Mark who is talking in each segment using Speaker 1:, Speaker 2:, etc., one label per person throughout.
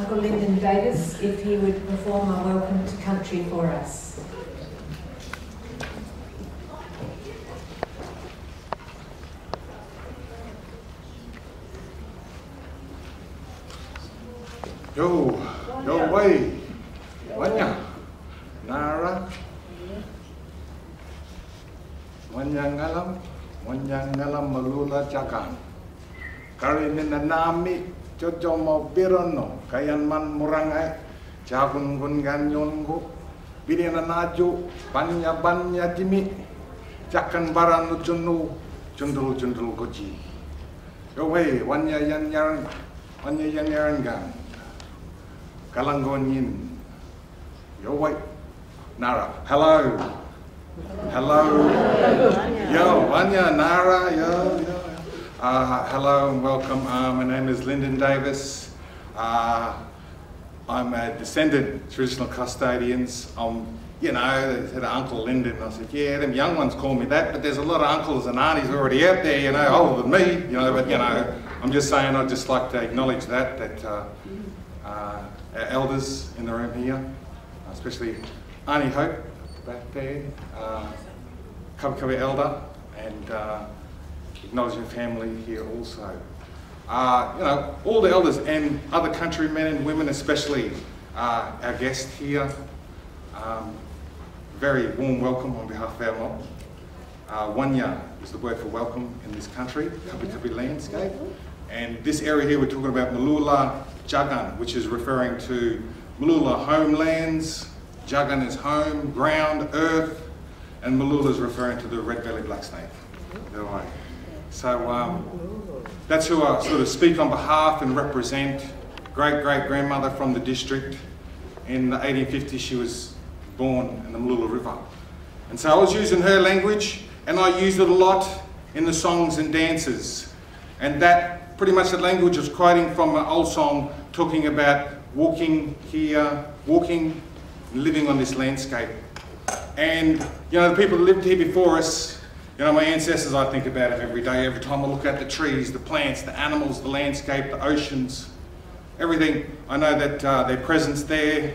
Speaker 1: Uncle Lyndon Davis if he would perform a welcome to country for us.
Speaker 2: Yo, yo way, wanya, nara, wanya ngalam, wanya ngalam malula jagan. Kari chocho mau biron kayan man murangai cakun kun gan yongo bidena naju banya banya jimi cakan baran cunu cundul cundul koji yo wei wanya yan yan wanya yan yan gan kalanggonin yo wei nara hello. Hello. Yo wanya nara yo. Uh, hello and welcome. Uh, my name is Lyndon Davis. Uh, I'm a descendant traditional custodians. I'm, you know, they said Uncle Lyndon. I said, yeah, them young ones call me that, but there's a lot of uncles and aunties already out there, you know, older than me, you know, but, you know, I'm just saying I'd just like to acknowledge that, that uh, uh, our elders in the room here, especially Auntie Hope back there, uh, Gubbi Elder, and uh, acknowledging family here also. Uh, you know, all the elders and other countrymen and women, especially uh, our guest here. Um, very warm welcome on behalf of our mob. Uh, Wanya is the word for welcome in this country, Gubbi landscape. And this area here, we're talking about Malula Jagan, which is referring to Malula homelands. Jagan is home, ground, earth, and Malula is referring to the red-bellied black snake. Right. So um, that's who I sort of speak on behalf and represent. Great-great-grandmother from the district. In the 1850s, she was born in the Mooloolah River. And so I was using her language, and I used it a lot in the songs and dances. And that pretty much the language was quoting from an old song talking about walking here, walking, living on this landscape. And, you know, the people that lived here before us, you know, my ancestors, I think about it every day, every time I look at the trees, the plants, the animals, the landscape, the oceans, everything. I know that uh, their presence there,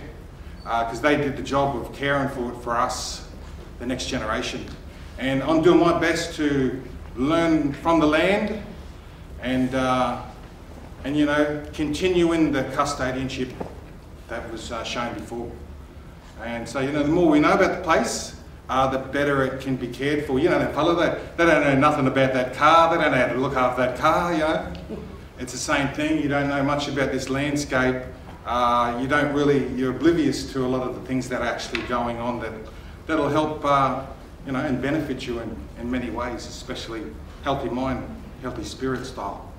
Speaker 2: because uh, they did the job of caring for it for us, the next generation. And I'm doing my best to learn from the land and, uh, and you know, continuing the custodianship that was uh, shown before. And so, you know, the more we know about the place, uh, the better it can be cared for. You know, that fellow, they, they don't know nothing about that car, they don't know how to look after that car, you know. It's the same thing, you don't know much about this landscape, uh, you don't really, you're oblivious to a lot of the things that are actually going on that, that'll help, uh, you know, and benefit you in, in many ways, especially healthy mind, healthy spirit style.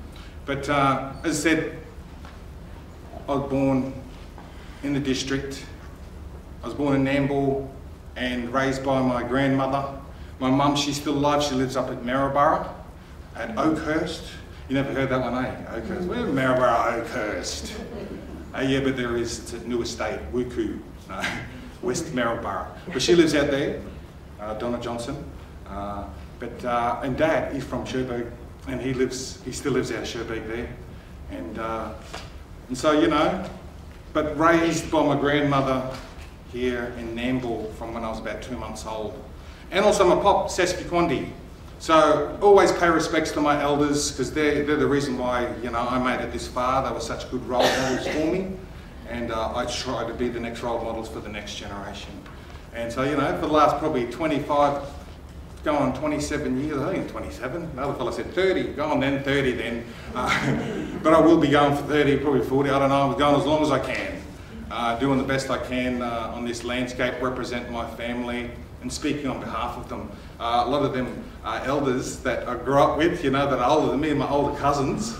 Speaker 2: But uh, as I said, I was born in the district. I was born in Nambour and raised by my grandmother. My mum, she's still alive. She lives up at Maryborough, at Oakhurst. You never heard that one, eh? Oakhurst. Where's Maryborough, Oakhurst? Uh, yeah, but there is, it's a new estate, Wuku, no, West Maryborough. But she lives out there, uh, Donna Johnson. Uh, but, uh, and Dad, he's from Cherbourg, and he lives, he still lives out of Cherbourg there. And, uh, and so, you know, but raised by my grandmother here in Nambour from when I was about two months old. And also my pop, Sesquiquondi. So always pay respects to my elders because they're, they're the reason why, you know, I made it this far. They were such good role models for me. And uh, I try to be the next role models for the next generation. And so, you know, for the last probably 25, going on 27 years, I think 27, another fellow said 30, go on then, 30 then. Uh, but I will be going for 30, probably 40, I don't know, I'm going as long as I can. Uh, doing the best I can uh, on this landscape, represent my family and speaking on behalf of them. Uh, a lot of them are elders that I grew up with, you know, that are older than me and my older cousins.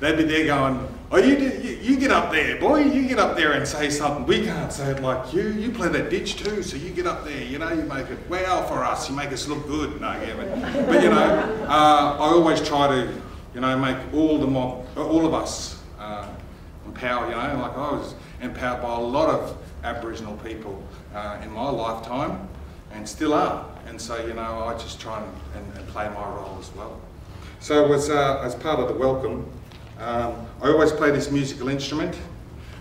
Speaker 2: They'd be there going, oh, you, you, get up there, boy, you get up there and say something. We can't say it like you. You play that didge too, so you get up there, you know, you make it wow for us, you make us look good. No, yeah, but, but you know, uh, I always try to, you know, make all the all of us uh, empower, you know, like I was empowered by a lot of Aboriginal people uh, in my lifetime and still are. And so, you know, I just try and, and, and play my role as well. So as, uh, as part of the welcome, um, I always play this musical instrument.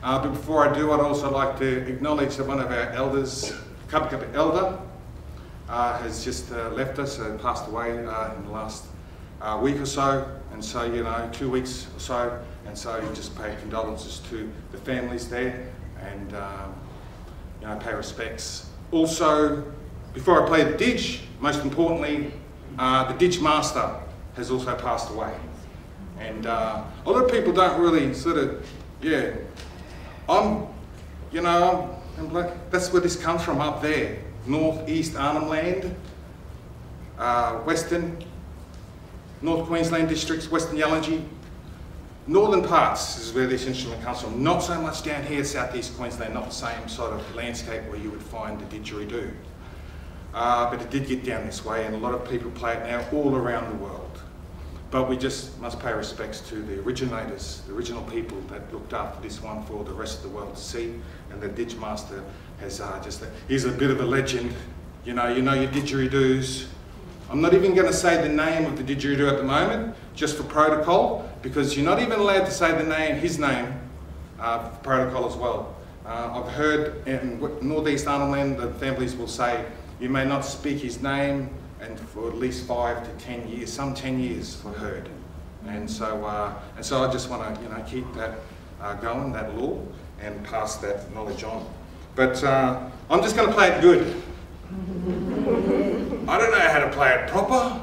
Speaker 2: Uh, but before I do, I'd also like to acknowledge that one of our elders, Kapi Kapi Elder, uh, has just uh, left us, and passed away uh, in the last week or so. And so, you know, two weeks or so. And so just pay condolences to the families there and, um, you know, pay respects. Also, before I play the didge, most importantly, uh, the didge Master has also passed away. And uh, a lot of people don't really sort of, yeah, I'm, you know, I'm, like, that's where this comes from up there. Northeast Arnhem Land, uh, Western, North Queensland districts, Western Yalanji. Northern parts is where this instrument comes from. Not so much down here, southeast Queensland, not the same sort of landscape where you would find the didgeridoo. Uh, but it did get down this way and a lot of people play it now all around the world. But we just must pay respects to the originators, the original people that looked after this one for the rest of the world to see. And the Didge Master has uh, just, a, he's a bit of a legend. You know, you know your didgeridoos. I'm not even going to say the name of the didgeridoo at the moment, just for protocol, because you're not even allowed to say the name, his name, uh, for protocol as well. Uh, I've heard in Northeast Arnhem Land, the families will say, you may not speak his name, and for at least five to ten years, some ten years for herd. And so, uh, and so I just want to, you know, keep that uh, going, that law, and pass that knowledge on. But uh, I'm just going to play it good. I don't know how to play it proper.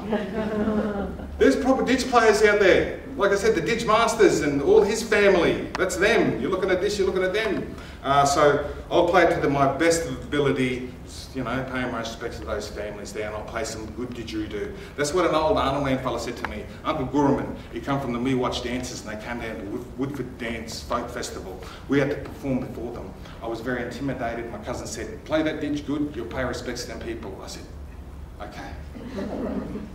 Speaker 2: There's proper didge players out there. Like I said, the didge Masters and all his family. That's them. You're looking at this, you're looking at them. Uh, so I'll play to the, my best ability you know, paying my respects to those families there, and I'll play some good didgeridoo. That's what an old Arnhem fella said to me. Uncle Gurman, he come from the Miwatch dancers, and they came down to Woodford Dance Folk Festival. We had to perform before them. I was very intimidated. My cousin said, play that didge good, you'll pay respects to them people. I said, okay.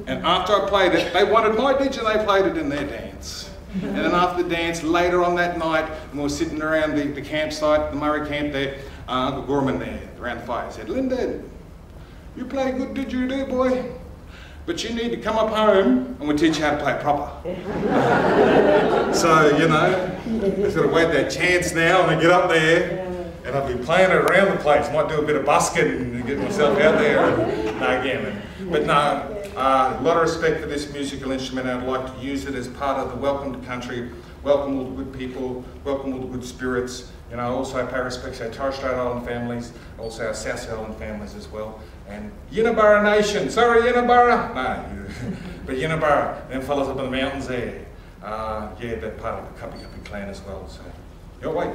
Speaker 2: and after I played it, they wanted my didge, and they played it in their dance. And then after the dance, later on that night, we were sitting around the, the campsite, the Murri camp there, uh, Uncle Gorman there around the fire said, Lyndon, you play good didgeridoo, boy, but you need to come up home and we'll teach you how to play proper. so, you know, I sort of wait that chance now and I get up there and I'd be playing it around the place. Might do a bit of busking and get myself out there. And, no, again, but no, uh, a lot of respect for this musical instrument I'd like to use it as part of the welcome to country, welcome all the good people, welcome all the good spirits, you know, also pay respects to our Torres Strait Island families, also our South Island families as well. And Yinnaburra Nation, sorry Yinnaburra, no, but Yinnaburra, them fellas up in the mountains there. Uh, yeah, they're part of the Kapi Kapi clan as well, so, your way.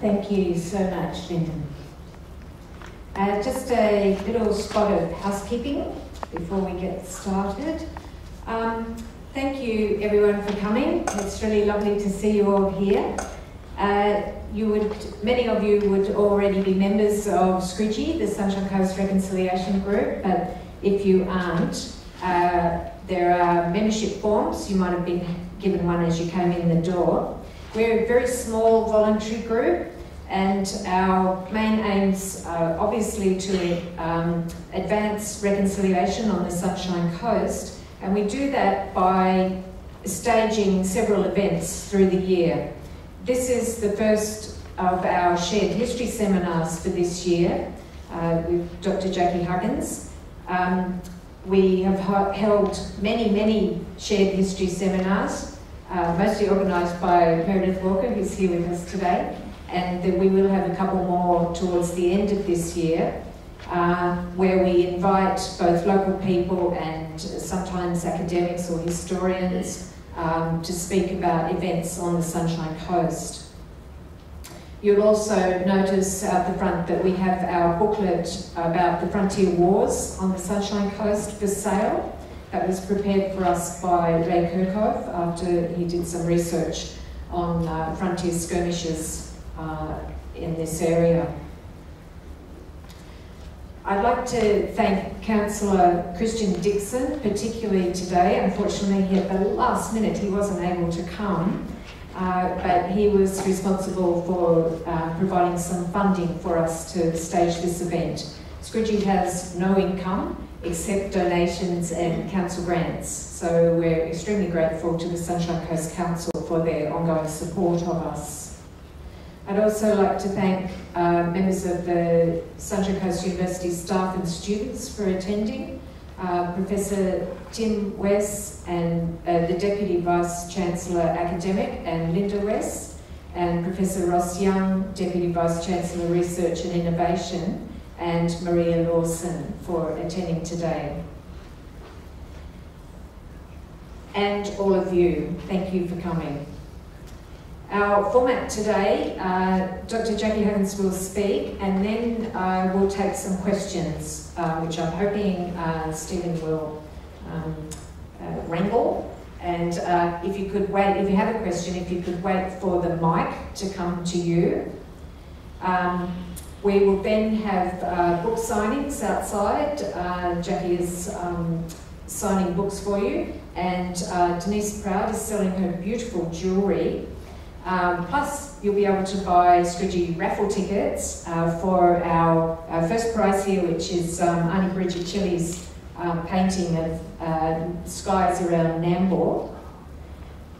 Speaker 2: Thank you so much, Lyndon.
Speaker 1: Uh, just a little spot of housekeeping before we get started. Um, thank you everyone for coming. It's really lovely to see you all here. Uh, you would, many of you would already be members of SCRIGI, the Sunshine Coast Reconciliation Group, but if you aren't, uh, there are membership forms. You might have been given one as you came in the door. We're a very small voluntary group, and our main aims are obviously to um, advance reconciliation on the Sunshine Coast, and we do that by staging several events through the year. This is the first of our shared history seminars for this year uh, with Dr. Jackie Huggins. Um, we have held many, many shared history seminars, uh, mostly organised by Meredith Walker, who's here with us today, and then we will have a couple more towards the end of this year, uh, where we invite both local people and sometimes academics or historians um, to speak about events on the Sunshine Coast. You'll also notice at the front that we have our booklet about the frontier wars on the Sunshine Coast for sale. That was prepared for us by Ray Kirchhoff after he did some research on uh, frontier skirmishes uh, in this area. I'd like to thank Councillor Christian Dickson, particularly today. Unfortunately, at the last minute, he wasn't able to come, uh, but he was responsible for uh, providing some funding for us to stage this event. Scrigi has no income except donations and council grants, so we're extremely grateful to the Sunshine Coast Council for their ongoing support of us. I'd also like to thank uh, members of the Sunshine Coast University staff and students for attending, uh, Professor Tim West and uh, the Deputy Vice Chancellor Academic and Linda West and Professor Ross Young, Deputy Vice Chancellor Research and Innovation, and Maria Lawson for attending today. And all of you, thank you for coming. Our format today, uh, Dr. Jackie Huggins will speak and then uh, we'll take some questions, uh, which I'm hoping uh, Stephen will um, uh, wrangle. And uh, if you could wait, if you have a question, if you could wait for the mic to come to you. Um, we will then have book signings outside. Jackie is um, signing books for you and Denise Proud is selling her beautiful jewellery um, plus, you'll be able to buy Scrigi raffle tickets uh, for our, our, first prize here, which is um, Auntie Bridget Chili's um, painting of uh, skies around Nambour.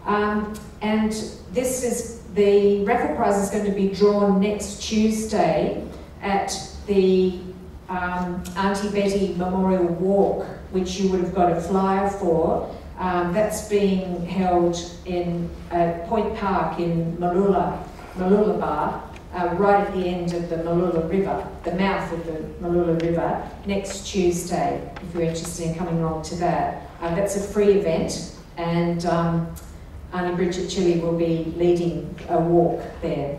Speaker 1: Um, and this is, the raffle prize is going to be drawn next Tuesday at the um, Auntie Betty Memorial Walk, which you would have got a flyer for. Um, that's being held in uh, Point Park in Malula, Mooloolaba, uh, right at the end of the Mooloolah River, the mouth of the Mooloolah River, next Tuesday, if you're interested in coming along to that. Uh, that's a free event, and um, Auntie Bridget Chili will be leading a walk there.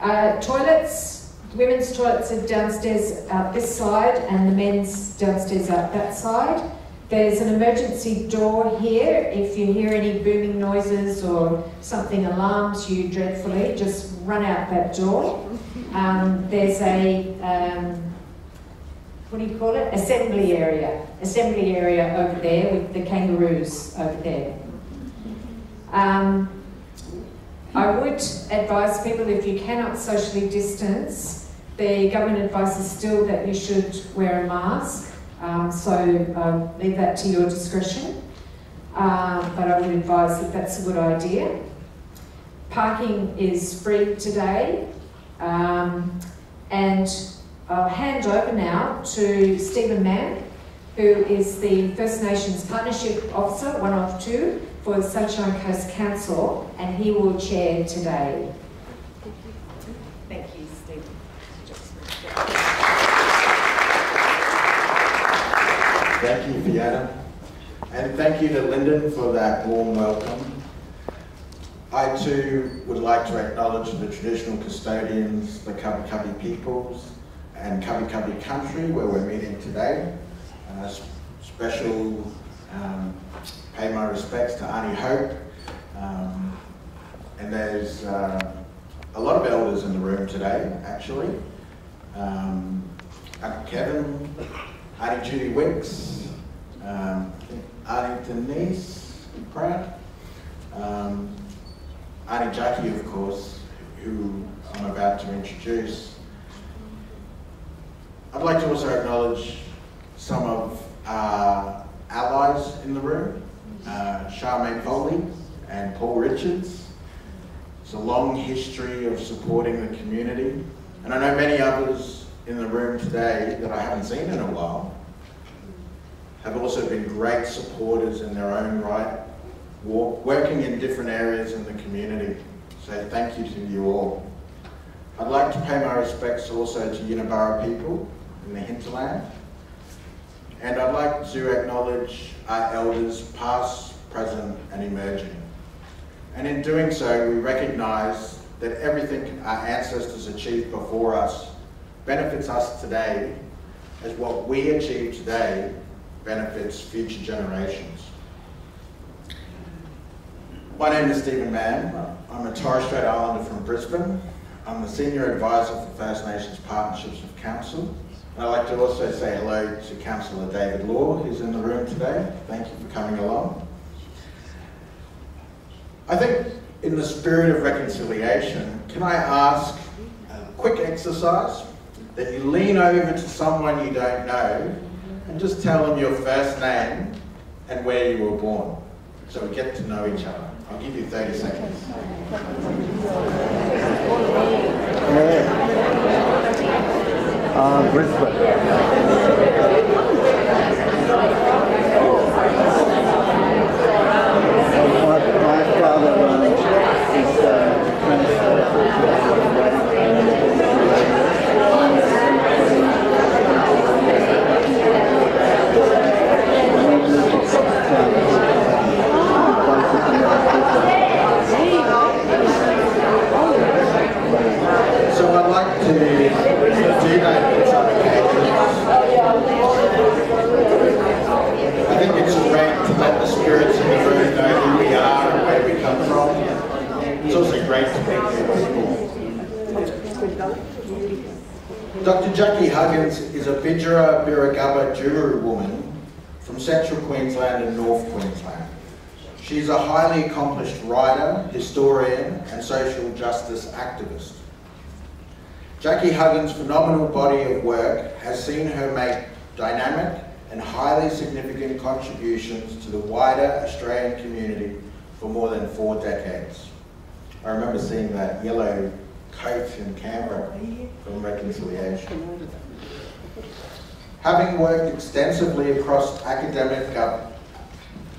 Speaker 1: Uh, toilets, women's toilets are downstairs out this side, and the men's downstairs out that side. There's an emergency door here. If you hear any booming noises or something alarms you dreadfully, just run out that door. Um, there's a, um, what do you call it? Assembly area. Assembly area over there with the kangaroos over there. Um, I would advise people if you cannot socially distance, the government advice is still that you should wear a mask. Um, so um, leave that to your discretion. Uh, but I would advise that that's a good idea. Parking is free today. Um, and I'll hand over now to Stephen Mam, who is the First Nations Partnership Officer, one of two, for the Sunshine Coast Council, and he will chair today. Thank you, Stephen.
Speaker 3: Thank you, Fiona. And thank you to Lyndon for that warm welcome. I too would like to acknowledge the traditional custodians, the Kabi Kabi peoples and Kabi Kabi country where we're meeting today. Uh, special um, pay my respects to Auntie Hope, um, and there's uh, a lot of elders in the room today, actually. Um, Uncle Kevin, Auntie Judy Wicks, um, Auntie Denise Pratt, um, Auntie Jackie, of course, who I'm about to introduce. I'd like to also acknowledge some of our allies in the room, uh, Charmaine Foley and Paul Richards. It's a long history of supporting the community, and I know many others in the room today that I haven't seen in a while have also been great supporters in their own right, working in different areas in the community. So thank you to you all. I'd like to pay my respects also to Unibara people in the hinterland. And I'd like to acknowledge our elders past, present and emerging. And in doing so, we recognise that everything our ancestors achieved before us benefits us today as what we achieve today benefits future generations. My name is Stephen Mam. I'm a Torres Strait Islander from Brisbane. I'm the Senior Advisor for First Nations Partnerships of Council. I'd like to also say hello to Councillor David Law, who's in the room today. Thank you for coming along. I think in the spirit of reconciliation, can I ask a quick exercise that you lean over to someone you don't know and just tell them your first name and where you were born so we get to know each other. I'll give you 30 seconds.
Speaker 4: Uh, Brisbane. Father uh, is
Speaker 3: So I'd like to do that on some occasions. I think it's great to let the spirits in the room know who we are and where we come from. It's also great to meet new people. Dr. Jackie Huggins is a Bidjara Birri Gubba Juru woman from central Queensland and North Queensland. She's a highly accomplished writer, historian and social justice activist. Jackie Huggins' phenomenal body of work has seen her make dynamic and highly significant contributions to the wider Australian community for more than four decades. I remember seeing that yellow coat in Canberra from Reconciliation. Having worked extensively across academic, gov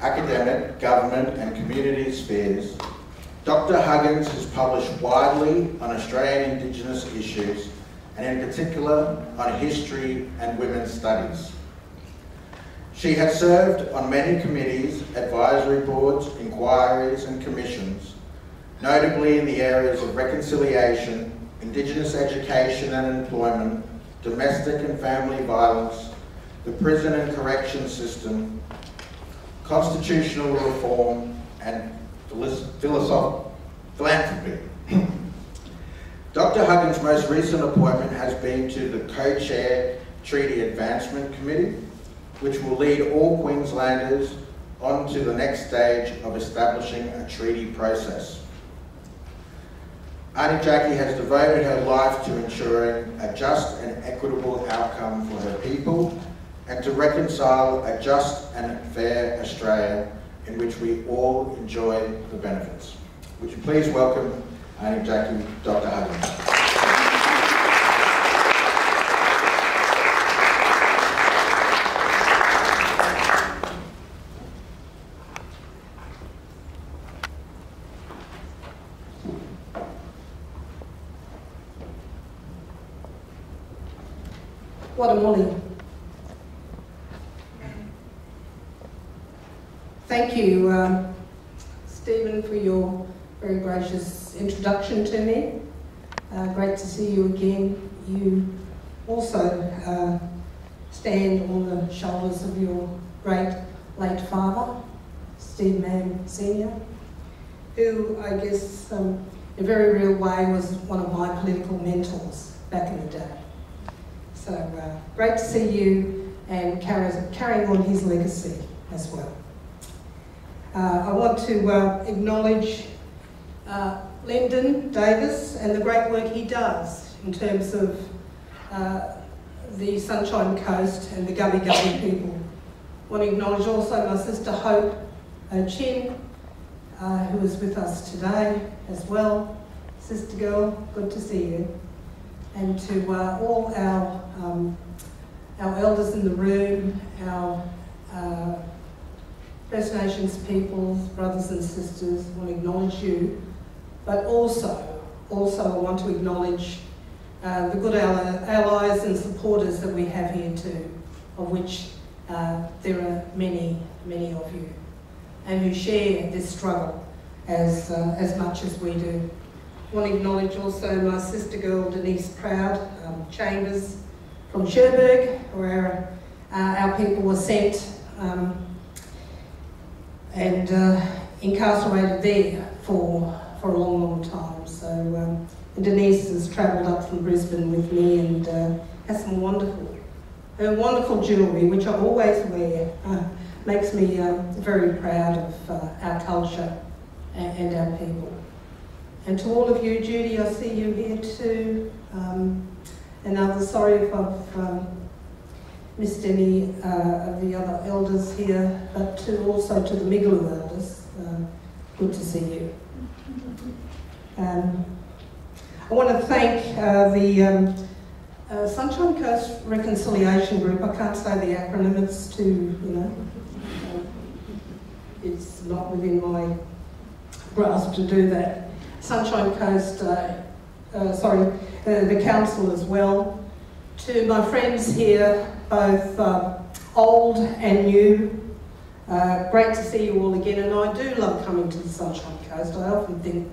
Speaker 3: academic, government and community spheres, Dr Huggins has published widely on Australian Indigenous issues and in particular on history and women's studies. She has served on many committees, advisory boards, inquiries and commissions, notably in the areas of reconciliation, Indigenous education and employment, domestic and family violence, the prison and correction system, constitutional reform and philanthropy. Dr. Huggins' most recent appointment has been to the co-chair Treaty Advancement Committee, which will lead all Queenslanders on to the next stage of establishing a treaty process. Auntie Jackie has devoted her life to ensuring a just and equitable outcome for her people and to reconcile a just and fair Australia in which we all enjoy the benefits. Would you please welcome Auntie Jackie, Dr. Huggins.
Speaker 5: What a morning. Thank you, uh, Stephen, for your very gracious introduction to me. Uh, great to see you again. You also uh, stand on the shoulders of your great late father, Steve Mam Sr. who I guess um, in a very real way was one of my political mentors back in the day. So uh, great to see you and carrying on his legacy as well. Uh, I want to uh, acknowledge uh, Lyndon Davis and the great work he does in terms of uh, the Sunshine Coast and the Gubbi Gubbi people. I want to acknowledge also my sister Hope Chin, uh, who is with us today as well. Sister girl, good to see you. And to uh, all our, um, our elders in the room, our uh, First Nations peoples, brothers and sisters, I want to acknowledge you. But also, also I want to acknowledge uh, the good allies and supporters that we have here too, of which uh, there are many, many of you, and who share this struggle as, uh, as much as we do. I want to acknowledge also my sister girl Denise Proud um, Chambers from Cherbourg, where uh, our people were sent um, and uh, incarcerated there for, for a long, long time. So um, Denise has travelled up from Brisbane with me and uh, has some wonderful, her wonderful jewellery, which I always wear. Uh, makes me uh, very proud of uh, our culture and, and, our people. And to all of you, Judy, I see you here too. Um, and others, sorry if I've um, missed any uh, of the other elders here, but to also to the Migaloo elders, uh, good to see you. Um, I want to thank uh, the um, uh, Sunshine Coast Reconciliation Group. I can't say the acronym, it's too, you know, it's not within my grasp to do that. Sunshine Coast, uh, uh, sorry, uh, the council as well. To my friends here, both old and new, great to see you all again, and I do love coming to the Sunshine Coast. I often think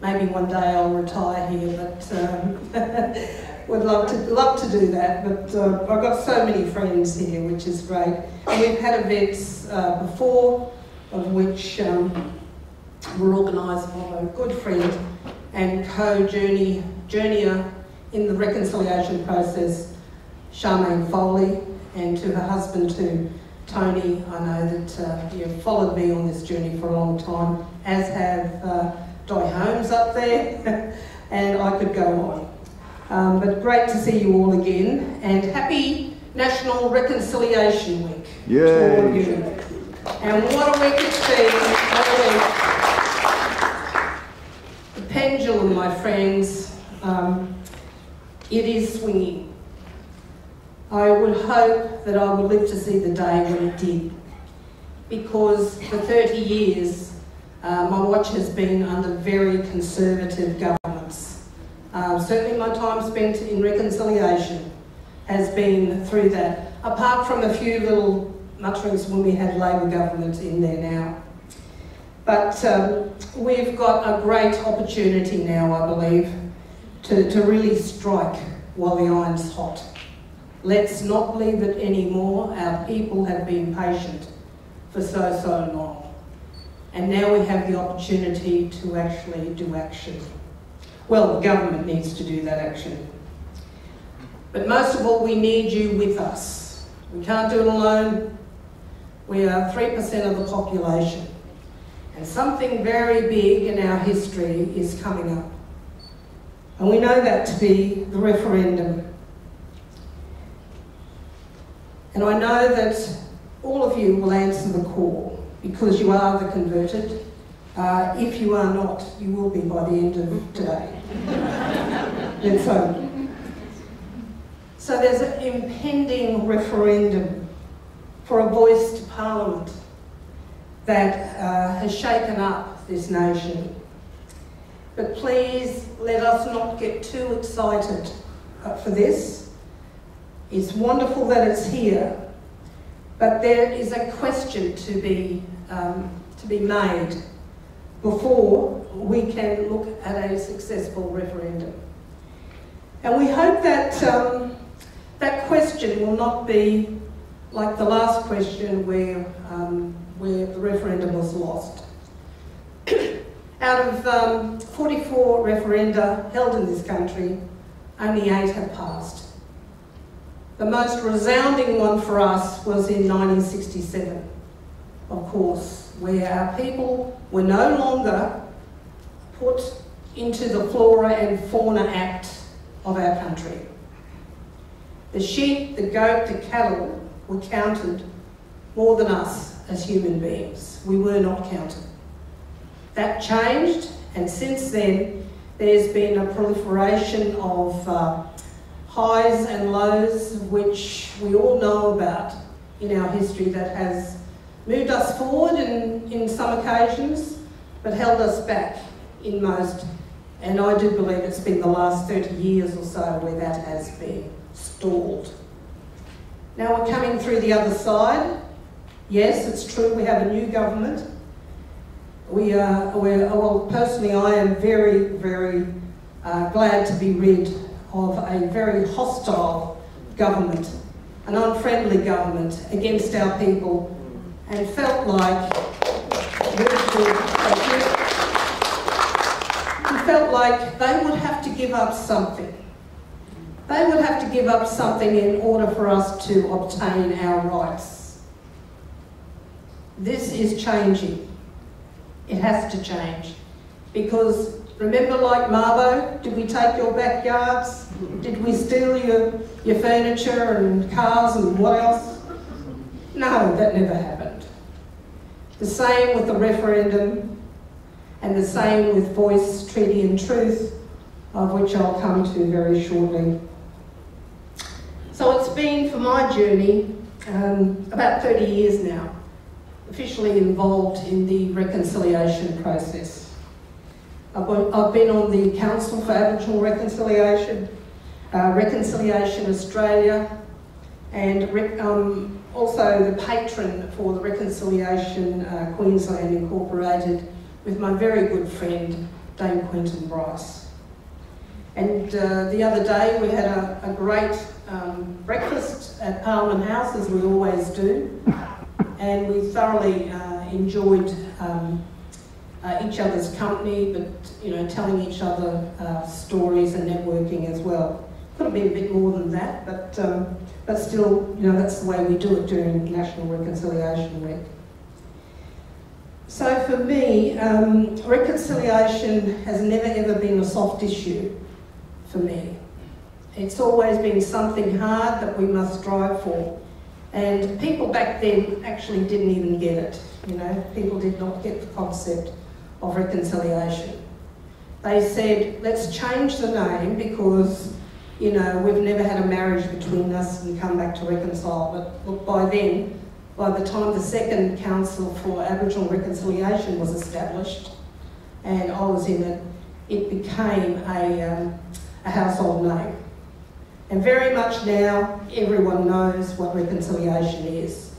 Speaker 5: maybe one day I'll retire here, but um, would love to love to do that. But uh, I've got so many friends here, which is great. And we've had events uh, before, of which um, were organised by a good friend and co-journey journeyer in the reconciliation process, Charmaine Foley, and to her husband too. Tony, I know that uh, you've followed me on this journey for a long time, as have uh, Di Holmes up there, and I could go on. Um, but great to see you all again, and happy National Reconciliation Week
Speaker 4: Yay.
Speaker 5: to all of you. And what a week it's been, The pendulum, my friends, um, it is swinging. I would hope that I would live to see the day when it did, because for 30 years uh, my watch has been under very conservative governments. Uh, certainly my time spent in reconciliation has been through that, apart from a few little mutterings when we had Labor government in there now. But um, we've got a great opportunity now, I believe, to, to really strike while the iron's hot. Let's not leave it anymore. Our people have been patient for so, so long. And now we have the opportunity to actually do action. Well, the government needs to do that action. But most of all, we need you with us. We can't do it alone. We are 3% of the population. And something very big in our history is coming up. And we know that to be the referendum. And I know that all of you will answer the call because you are the converted. Uh, if you are not, you will be by the end of today. and so, so there's an impending referendum for a voice to Parliament that uh, has shaken up this nation. But please let us not get too excited uh, for this. It's wonderful that it's here, but there is a question to be, um, to be made before we can look at a successful referendum. And we hope that um, that question will not be like the last question where, um, where the referendum was lost. Out of um, 44 referenda held in this country, only eight have passed. The most resounding one for us was in 1967, of course, where our people were no longer put into the Flora and Fauna Act of our country. The sheep, the goat, the cattle were counted more than us as human beings. We were not counted. That changed, and since then, there's been a proliferation of uh, highs and lows, which we all know about in our history, that has moved us forward in, in some occasions, but held us back in most. And I do believe it's been the last 30 years or so where that has been stalled. Now we're coming through the other side. Yes, it's true, we have a new government. We are, we're, well, personally, I am very, very uh, glad to be rid of a very hostile government, an unfriendly government against our people, and felt like we felt like they would have to give up something. They would have to give up something in order for us to obtain our rights. This is changing. It has to change. Because remember like Mabo, did we take your backyards? Did we steal your, your furniture and cars and what else? No, that never happened. The same with the referendum and the same with voice, treaty and truth, of which I'll come to very shortly. So it's been for my journey um, about 30 years now officially involved in the reconciliation process. I've been on the Council for Aboriginal Reconciliation, uh, Reconciliation Australia, and um, also the patron for the Reconciliation uh, Queensland Incorporated with my very good friend Dame Quentin Bryce. And uh, the other day we had a, a great um, breakfast at Parliament House, as we always do and we thoroughly uh, enjoyed um, uh, each other's company, but you know, telling each other uh, stories and networking as well. Could have been a bit more than that, but um, but still, you know, that's the way we do it during National Reconciliation Week. So for me, um, reconciliation has never ever been a soft issue for me. It's always been something hard that we must strive for. And people back then actually didn't even get it, you know, people did not get the concept of reconciliation. They said, let's change the name because, you know, we've never had a marriage between us and come back to reconcile. But by then, by the time the second Council for Aboriginal Reconciliation was established, and I was in it, it became a, um, a household name. And very much now, everyone knows what reconciliation is.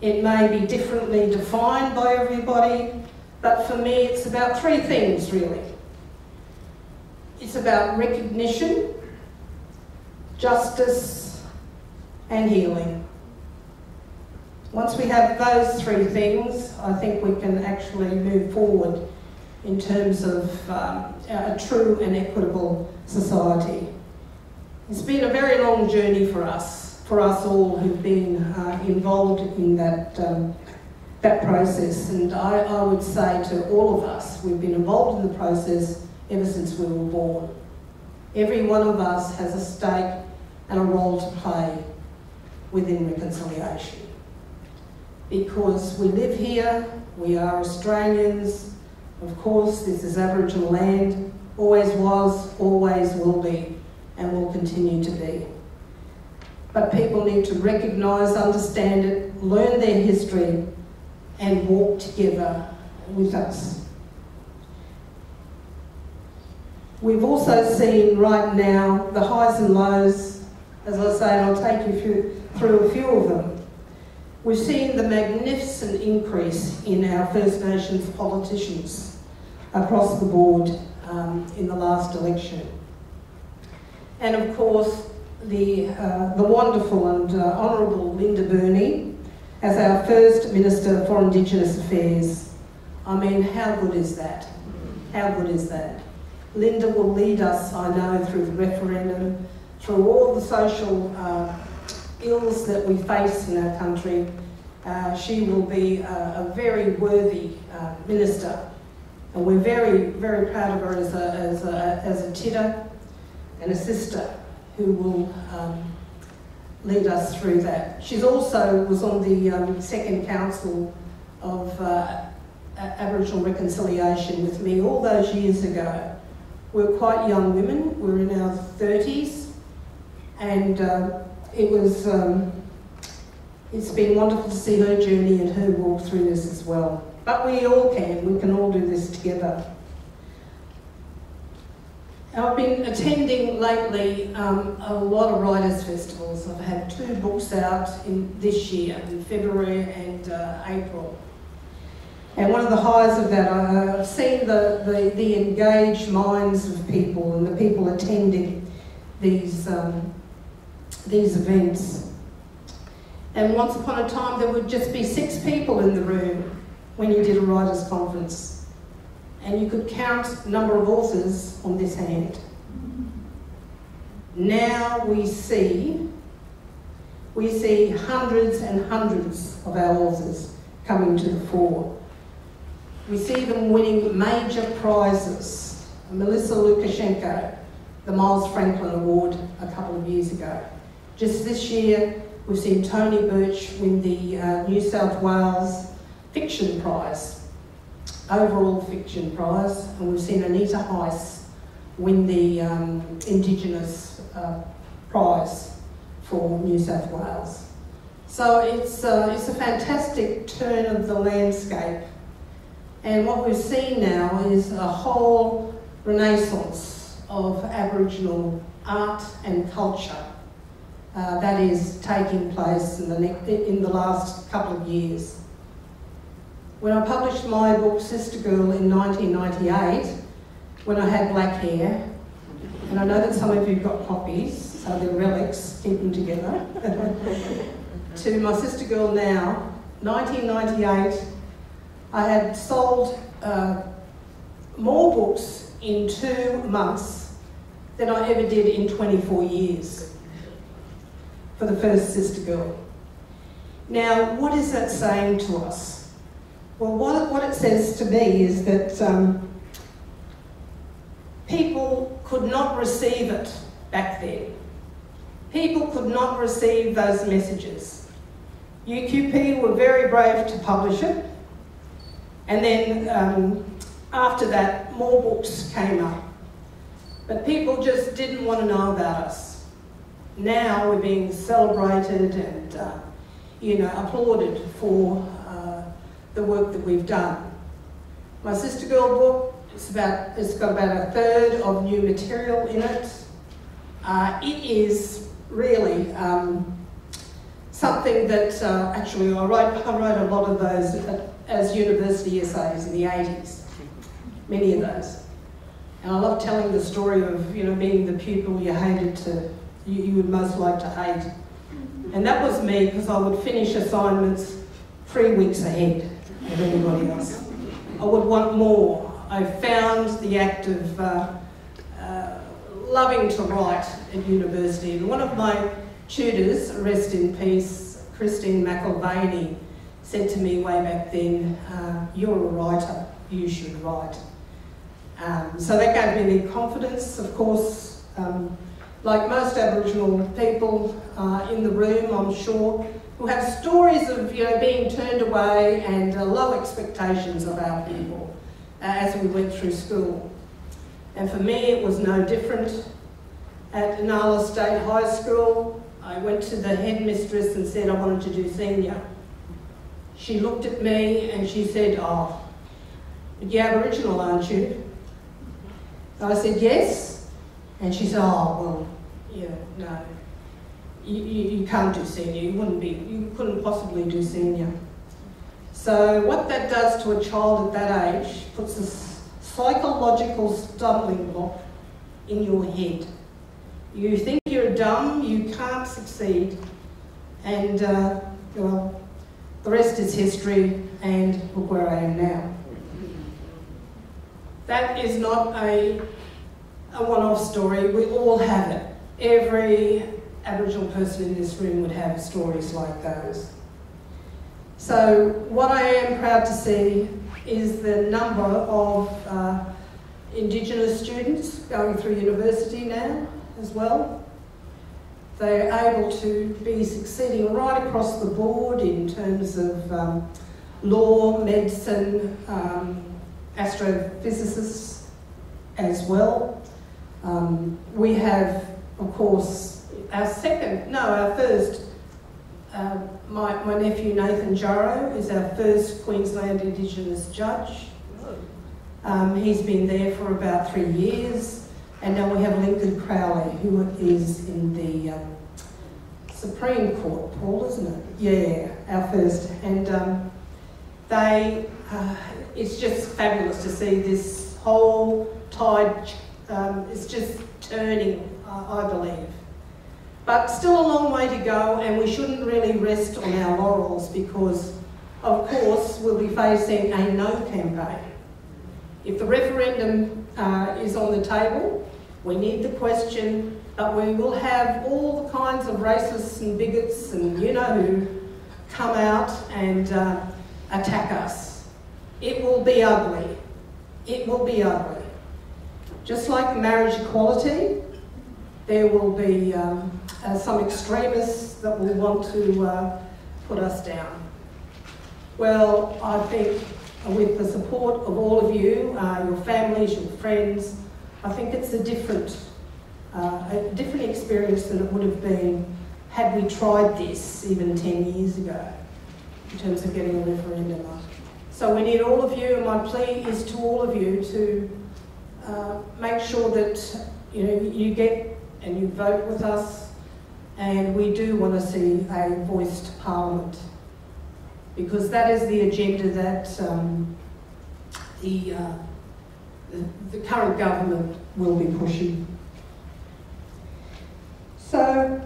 Speaker 5: It may be differently defined by everybody, but for me it's about three things really. It's about recognition, justice, and healing. Once we have those three things, I think we can actually move forward in terms of um, a true and equitable society. It's been a very long journey for us, for us all who've been uh, involved in that, um, that process. And I, I would say to all of us, we've been involved in the process ever since we were born. Every one of us has a stake and a role to play within reconciliation. Because we live here, we are Australians, of course this is Aboriginal land, always was, always will be and will continue to be. But people need to recognise, understand it, learn their history, and walk together with us. We've also seen right now the highs and lows, as I say, and I'll take you through a few of them. We've seen the magnificent increase in our First Nations politicians across the board um, in the last election and of course the, uh, the wonderful and uh, honourable Linda Burney as our first Minister for Indigenous Affairs. I mean, how good is that? How good is that? Linda will lead us, I know, through the referendum, through all the social uh, ills that we face in our country. Uh, she will be a, a very worthy uh, minister. And we're very, very proud of her as a, as a, as a tidda and a sister who will um, lead us through that. She's also was on the um, second council of uh, Aboriginal reconciliation with me all those years ago. We were quite young women, we were in our 30s, and uh, it was, um, it's been wonderful to see her journey and her walk through this as well. But we all can, we can all do this together. I've been attending lately um, a lot of writers' festivals. I've had two books out in this year, in February and uh, April. And one of the highs of that, I've seen the, the, the engaged minds of people and the people attending these, um, these events. And once upon a time, there would just be six people in the room when you did a writers' conference. And you could count number of authors on this hand. Now we see, we see hundreds and hundreds of our authors coming to the fore. We see them winning major prizes. Melissa Lucashenko, the Miles Franklin Award a couple of years ago. Just this year, we've seen Tony Birch win the uh, New South Wales Fiction Prize, overall fiction prize, and we've seen Anita Heiss win the um, Indigenous uh, prize for New South Wales. So it's, uh, it's a fantastic turn of the landscape and what we've seen now is a whole renaissance of Aboriginal art and culture uh, that is taking place in the, in the last couple of years. When I published my book Sister Girl in 1998, when I had black hair, and I know that some of you got copies, so they're relics, keep them together, to my sister girl now, 1998, I had sold uh, more books in two months than I ever did in 24 years for the first Sister Girl. Now, what is that saying to us? Well, what, what it says to me is that um, people could not receive it back then. People could not receive those messages. UQP were very brave to publish it. And then um, after that, more books came up. But people just didn't want to know about us. Now we're being celebrated and, uh, you know, applauded for the work that we've done. My Sister Girl book, it's, about, it's got about a third of new material in it. Uh, it is really um, something that uh, actually I wrote, I wrote a lot of those as university essays in the 80s, many of those. And I love telling the story of, you know, being the pupil you hated to, you, you would most like to hate. And that was me because I would finish assignments three weeks ahead of anybody else. I would want more. I found the act of uh, uh, loving to write at university. And one of my tutors, rest in peace, Christine McElvaney, said to me way back then, uh, you're a writer, you should write. Um, so that gave me the confidence, of course, um, like most Aboriginal people uh, in the room, I'm sure, who have stories of you know, being turned away and uh, low expectations of our people uh, as we went through school. And for me, it was no different. At Inala State High School, I went to the headmistress and said I wanted to do senior. She looked at me and she said, oh, you're Aboriginal, aren't you? I said, yes. And she said, oh, well, yeah, no. You, you, you can't do senior, you wouldn't be, you couldn't possibly do senior. So what that does to a child at that age puts a psychological stumbling block in your head. You think you're dumb, you can't succeed, and uh, well, the rest is history, and look where I am now. That is not a, a one-off story. We all have it. Every Aboriginal person in this room would have stories like those. So what I am proud to see is the number of uh, Indigenous students going through university now as well. They're able to be succeeding right across the board in terms of um, law, medicine, um, astrophysicists as well. Um, we have, of course, our second, no, our first, uh, my, my nephew Nathan Jarro is our first Queensland Indigenous judge. Um, he's been there for about three years. And now we have Lincoln Crowley, who is in the um, Supreme Court, Paul, isn't it? Yeah, our first. And um, they, uh, it's just fabulous to see this whole tide, um, it's just turning, uh, I believe. But still a long way to go, and we shouldn't really rest on our laurels because, of course, we'll be facing a no campaign. If the referendum uh, is on the table, we need the question, but we will have all the kinds of racists and bigots and you know who come out and uh, attack us. It will be ugly. It will be ugly. Just like marriage equality, there will be um, uh, some extremists that will want to uh, put us down. Well, I think with the support of all of you, uh, your families, your friends, I think it's a different, uh, a different experience than it would have been had we tried this even 10 years ago in terms of getting a referendum. So we need all of you, and my plea is to all of you to uh, make sure that you know you get and you vote with us, and we do want to see a voiced parliament because that is the agenda that um, the uh, the, the current government will be pushing. So,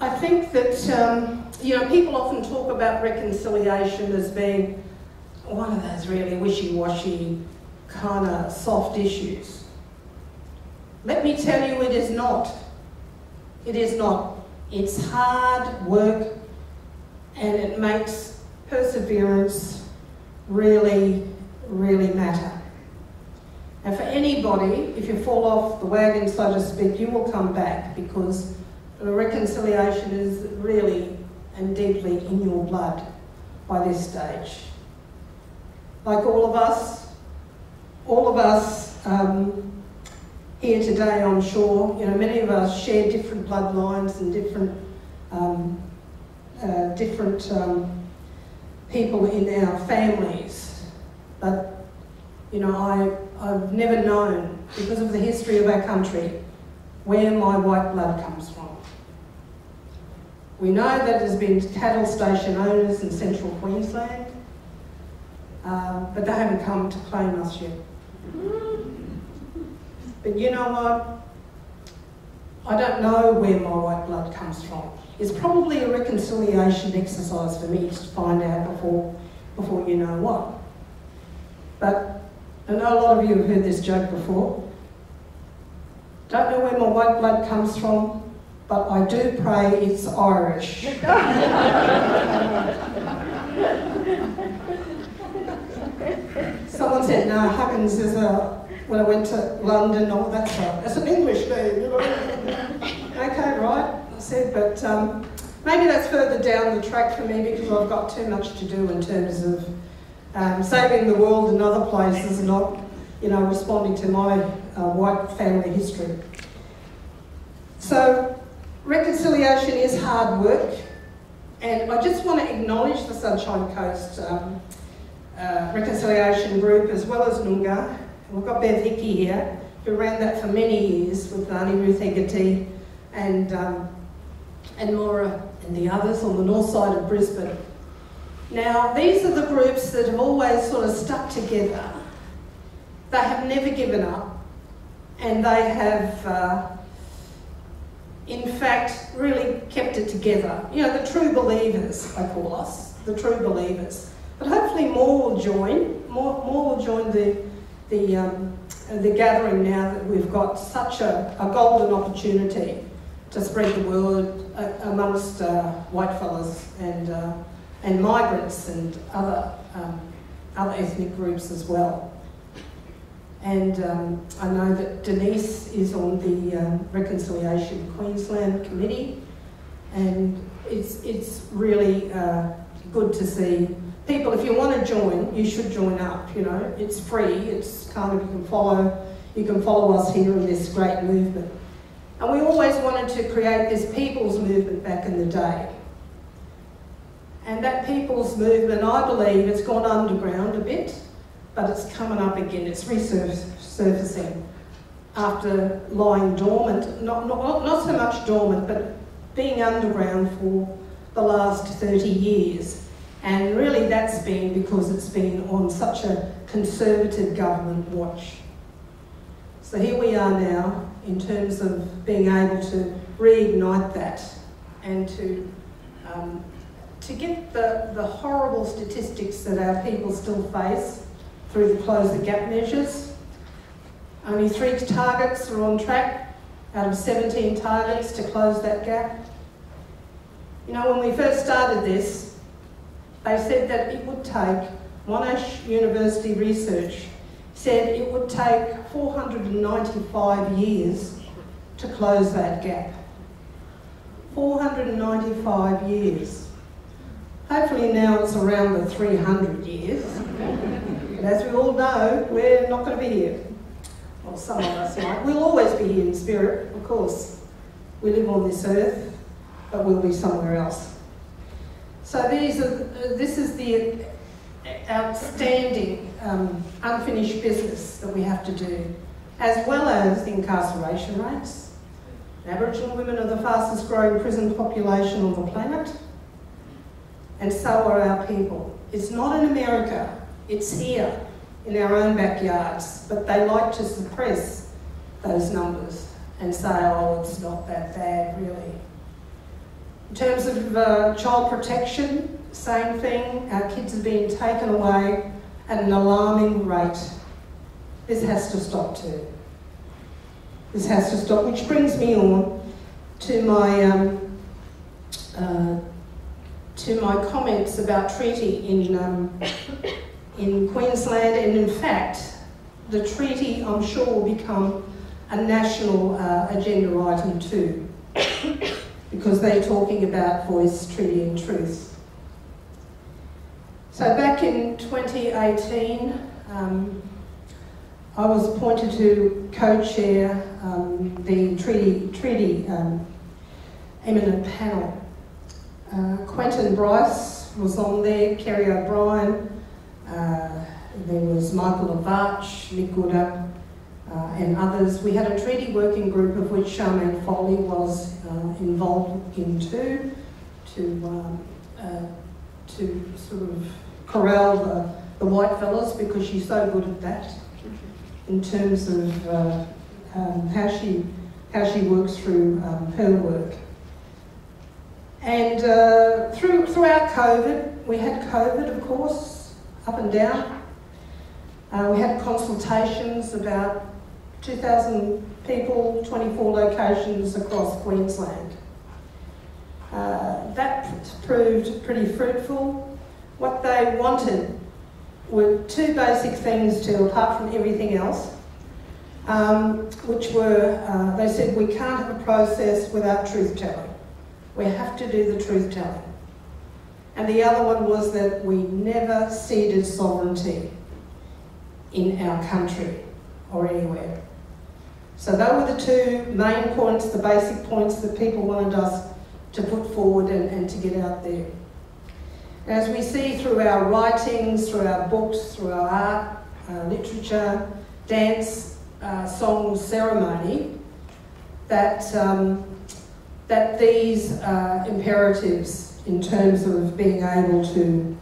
Speaker 5: I think that, um, you know, people often talk about reconciliation as being one of those really wishy-washy kind of soft issues. Let me tell you, it is not. It is not. It's hard work and it makes perseverance really, really matter. And for anybody, if you fall off the wagon, so to speak, you will come back because the reconciliation is really and deeply in your blood by this stage. Like all of us, all of us um, here today, I'm sure, you know, many of us share different bloodlines and different, um, uh, different um, people in our families. But, you know, I, I've never known, because of the history of our country, where my white blood comes from. We know that there's been cattle station owners in central Queensland, uh, but they haven't come to claim us yet. But you know what? I don't know where my white blood comes from. It's probably a reconciliation exercise for me to find out before, before you know what. But I know a lot of you have heard this joke before. Don't know where my white blood comes from, but I do pray it's Irish. Someone said, no, Huggins is a, when I went to London, oh, that stuff. It's an English name, you know. okay, right I said, but um, maybe that's further down the track for me because I've got too much to do in terms of um, saving the world in other places and not, you know, responding to my uh, white family history. So reconciliation is hard work, and I just want to acknowledge the Sunshine Coast um, uh, Reconciliation Group as well as Noongar. And We've got Bev Hickey here, who ran that for many years with Auntie Ruth Hegarty and um, and Laura and the others on the north side of Brisbane. Now, these are the groups that have always sort of stuck together. They have never given up, and they have, uh, in fact, really kept it together. You know, the true believers, I call us, the true believers. But hopefully more will join, more, more will join the, the, um, the gathering now that we've got such a, a golden opportunity to spread the word amongst uh, white fellas and, uh, and migrants and other, um, other ethnic groups as well. And um, I know that Denise is on the um, Reconciliation Queensland Committee, and it's, it's really uh, good to see people. If you want to join, you should join up. You know, it's free. It's kind of you can follow. You can follow us here in this great movement. And we always wanted to create this people's movement back in the day. And that people's movement, I believe, it's gone underground a bit but it's coming up again, it's resurfacing after lying dormant, not, not, not so much dormant, but being underground for the last 30 years. And really that's been because it's been on such a conservative government watch. So here we are now in terms of being able to reignite that and to, um, to get the, the horrible statistics that our people still face through the close the gap measures. Only three targets are on track out of 17 targets to close that gap. You know, when we first started this, they said that it would take, Monash University Research said it would take 495 years to close that gap. 495 years. Hopefully now it's around the 300 years. But as we all know, we're not going to be here. Well, some of us might. We'll always be here in spirit, of course. We live on this earth, but we'll be somewhere else. So these are, this is the outstanding um, unfinished business that we have to do, as well as the incarceration rates. Aboriginal women are the fastest growing prison population on the planet, and so are our people. It's not in America it's here in our own backyards, but they like to suppress those numbers and say, oh, it's not that bad, really. In terms of uh, child protection, same thing. Our kids are being taken away at an alarming rate. This has to stop too. This has to stop, which brings me on to my um, uh, to my comments about treaty in um, in Queensland, and in fact, the treaty, I'm sure, will become a national uh, agenda item too, because they're talking about voice, treaty, and truth. So back in 2018, um, I was appointed to co-chair um, the treaty, treaty um, eminent panel. Uh, Quentin Bryce was on there, Kerry O'Brien, uh, there was Michael Lavarch, Mick Gooda, uh, and others. We had a treaty working group of which Charmaine Foley was uh, involved in too, to, um, to sort of corral the, the white fellas because she's so good at that in terms of uh, um, how she how she works through um, her work. And uh, through throughout COVID, we had COVID, of course, up and down. Uh, we had consultations about 2,000 people, 24 locations across Queensland. Uh, that proved pretty fruitful. What they wanted were two basic things to, apart from everything else, um, which were, uh, they said, we can't have a process without truth telling. We have to do the truth telling. And the other one was that we never ceded sovereignty in our country or anywhere. So they were the two main points, the basic points that people wanted us to put forward and, and to get out there. As we see through our writings, through our books, through our art, uh, literature, dance, uh, song, ceremony, that, um, that these uh, imperatives in terms of being able to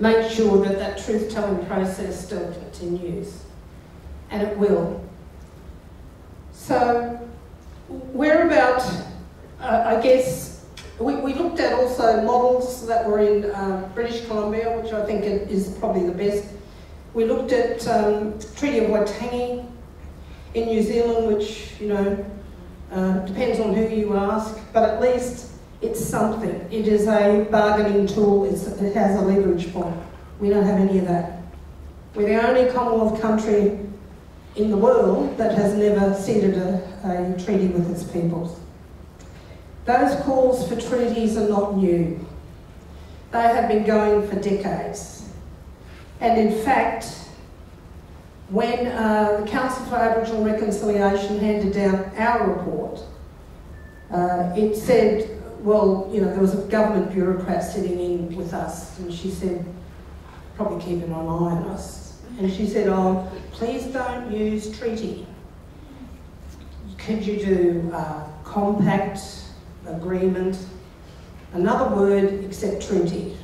Speaker 5: make sure that that truth-telling process still continues. And it will. So we're about, uh, I guess, we, we looked at also models that were in uh, British Columbia, which I think is probably the best. We looked at um, Treaty of Waitangi in New Zealand, which, you know, uh, depends on who you ask, but at least it's something. It is a bargaining tool, it's, it has a leverage point. We don't have any of that. We're the only Commonwealth country in the world that has never ceded a, a treaty with its peoples. Those calls for treaties are not new. They have been going for decades. And in fact, when uh, the Council for Aboriginal Reconciliation handed down our report, uh, it said, well, you know, there was a government bureaucrat sitting in with us, and she said, probably keeping an eye on us. And she said, oh, please don't use treaty. Could you do compact, agreement, another word except treaty?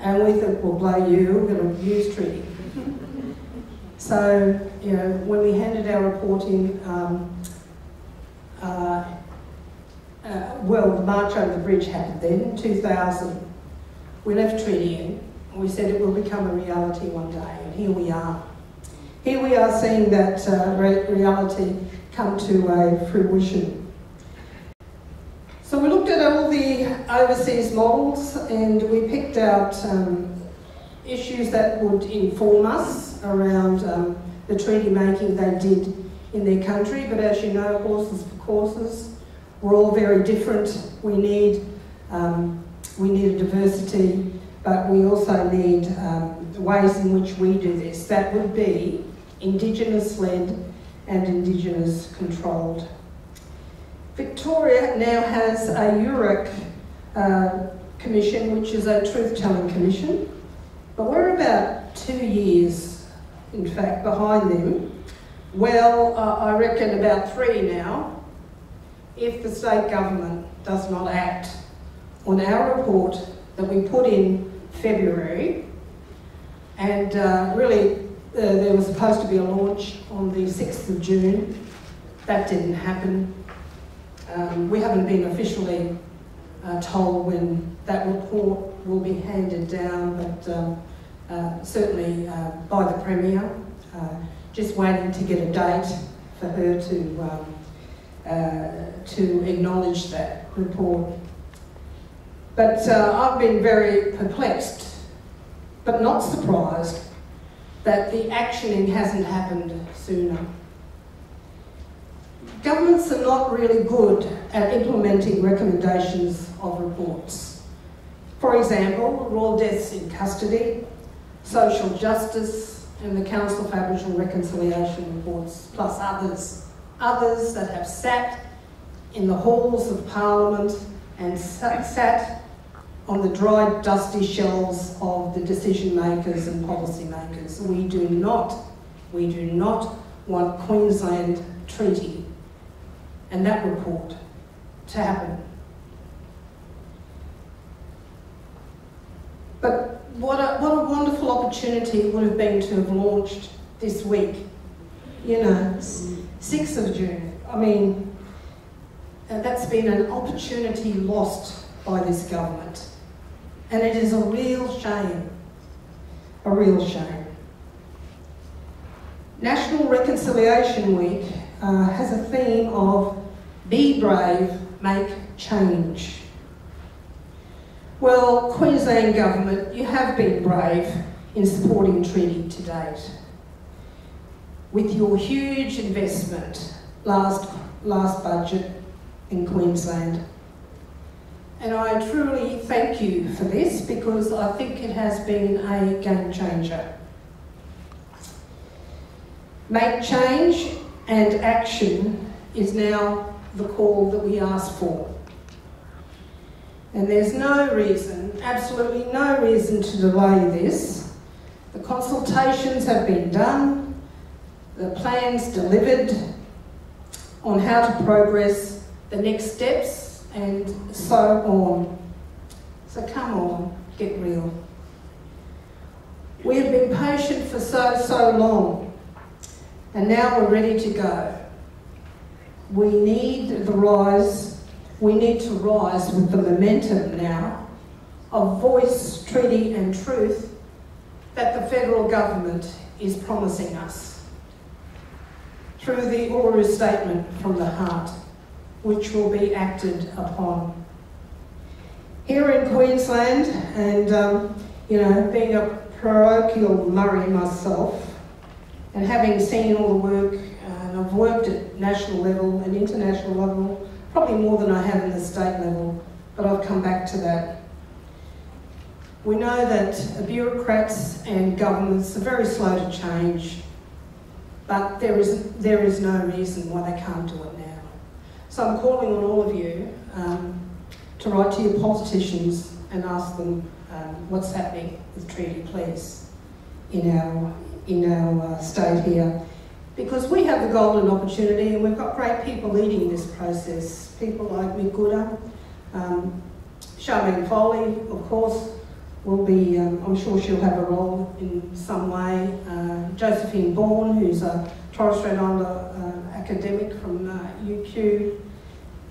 Speaker 5: And we thought, well, blow you, we're going to use treaty. so, you know, when we handed our report in, um, uh, uh, well, the March over the bridge happened then, 2000. We left treaty in, we said it will become a reality one day, and here we are. Here we are seeing that uh, reality come to a fruition. So we looked at all the overseas models and we picked out um, issues that would inform us around um, the treaty making they did in their country. But as you know, horses for courses, we're all very different. We need, um, we need a diversity but we also need um, ways in which we do this. That would be Indigenous led and Indigenous controlled. Victoria now has a Yoorrook uh, commission, which is a truth telling commission, but we're about two years, in fact, behind them. Well, uh, I reckon about three now, if the state government does not act on our report that we put in February. And uh, really, uh, there was supposed to be a launch on the 6th of June. That didn't happen. Um, we haven't been officially uh, told when that report will be handed down, but um, uh, certainly uh, by the Premier. Uh, just waiting to get a date for her to, um, to acknowledge that report. But uh, I've been very perplexed, but not surprised, that the actioning hasn't happened sooner. Governments are not really good at implementing recommendations of reports. For example, raw deaths in custody, social justice, and the Council for Aboriginal Reconciliation reports, plus others. Others that have sat in the halls of Parliament and sat on the dry, dusty shelves of the decision makers and policy makers. We do not, we do not want Queensland Treaty and that report to happen. But what a, what a wonderful opportunity it would have been to have launched this week. You know, 6th of June. I mean, that's been an opportunity lost by this government. And it is a real shame, a real shame. National Reconciliation Week uh, has a theme of be brave, make change. Well, Queensland Government, you have been brave in supporting treaty to date. With your huge investment last, last budget in Queensland. And I truly thank you for this because I think it has been a game changer. Make change and action is now the call that we ask for. And there's no reason, absolutely no reason to delay this. The consultations have been done, the plans delivered on how to progress the next steps and so on. So come on, get real. We have been patient for so, so long, and now we're ready to go. We need the rise we need to rise with the momentum now of voice, treaty, and truth that the federal government is promising us through the Uluru Statement from the Heart, which will be acted upon. Here in Queensland, and um, you know, being a parochial Murri myself, and having seen all the work, and I've worked at national level and international level, probably more than I have in the state level, but I'll come back to that. We know that bureaucrats and governments are very slow to change, but there is, there is no reason why they can't do it. So I'm calling on all of you um, to write to your politicians and ask them um, what's happening with treaty, please, in our, in our uh, state here. Because we have the golden opportunity and we've got great people leading this process. People like Mick Gooda, um, Charmaine Foley, of course, will be, um, I'm sure she'll have a role in some way. Uh, Josephine Bourne, who's a Torres Strait Islander uh, academic from uh, UQ.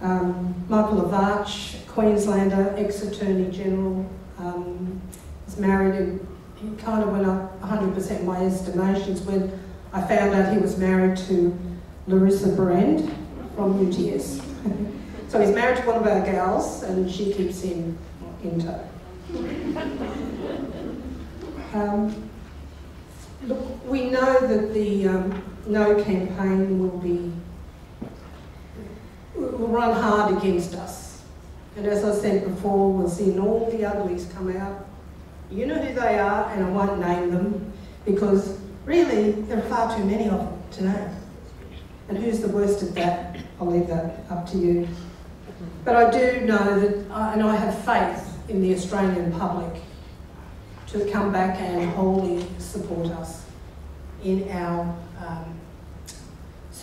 Speaker 5: Um, Michael Lavarch, Queenslander, ex-Attorney General, um, is married and he kind of went up 100% my estimations when I found out he was married to Larissa Behrendt from UTS. so he's married to one of our gals and she keeps him in tow. Um, look, we know that the um, No campaign will be will run hard against us. And as I said before, we'll see all the uglies come out. You know who they are, and I won't name them because really there are far too many of them to name. And who's the worst at that? I'll leave that up to you. But I do know that, and I have faith in the Australian public to come back and wholly support us in our um,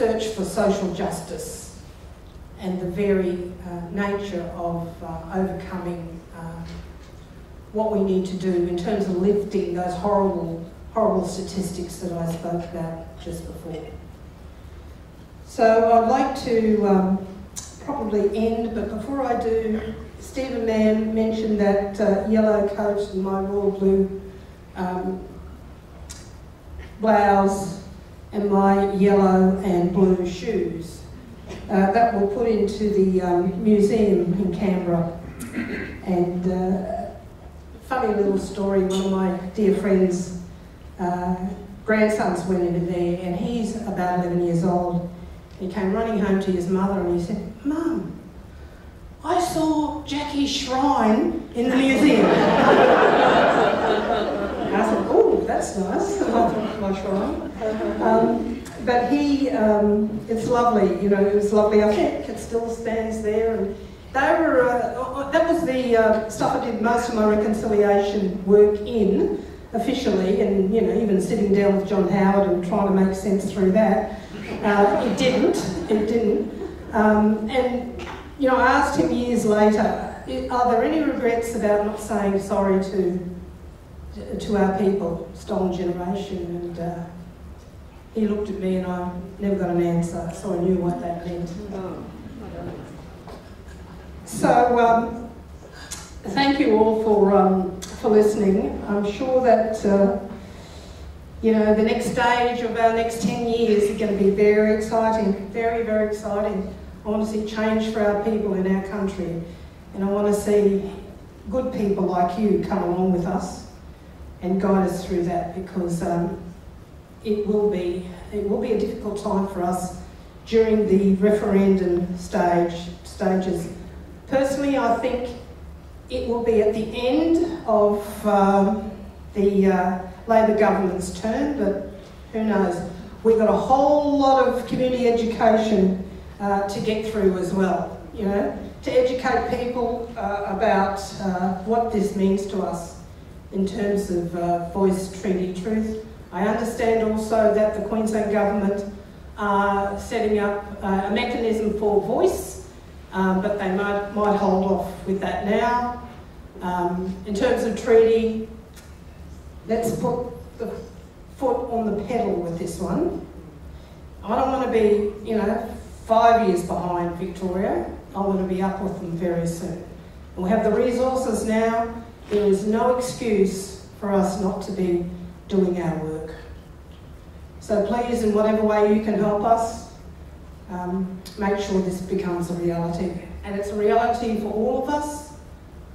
Speaker 5: search for social justice and the very uh, nature of uh, overcoming um, what we need to do in terms of lifting those horrible, horrible statistics that I spoke about just before. So I'd like to um, probably end, but before I do, Stephen Mam mentioned that uh, yellow coat and my royal blue um, blouse and my yellow and blue shoes. Uh, that we'll put into the um, museum in Canberra. And uh, funny little story, one of my dear friends' uh, grandsons went into there and he's about 11 years old. He came running home to his mother and he said, Mum, I saw Jackie's shrine in the museum. I thought, oh, that's nice, shrine. Um, but he, um, it's lovely, you know, it was lovely. I think it still stands there. And they were, uh, that was the uh, stuff I did most of my reconciliation work in officially, and you know, even sitting down with John Howard and trying to make sense through that. Uh, it didn't, it didn't. Um, and you know, I asked him years later, are there any regrets about not saying sorry to, to our people, stolen generation? And uh, he looked at me and I never got an answer, so I knew what that meant. So, um, thank you all for, um, for listening. I'm sure that, uh, you know, the next stage of our next 10 years is going to be very exciting, very, very exciting. I want to see change for our people in our country. And I want to see good people like you come along with us and guide us through that because um, it will be it will be a difficult time for us during the referendum stage stages. Personally, I think it will be at the end of um, the uh, Labor government's term, but who knows? We've got a whole lot of community education uh, to get through as well, you know, to educate people uh, about uh, what this means to us in terms of uh, voice treaty truth. I understand also that the Queensland Government are setting up uh, a mechanism for voice, um, but they might, might hold off with that now. Um, in terms of treaty, let's put the foot on the pedal with this one. I don't want to be, you know, five years behind Victoria. I want to be up with them very soon. We have the resources now. There is no excuse for us not to be doing our work. So please, in whatever way you can help us, um, make sure this becomes a reality. And it's a reality for all of us,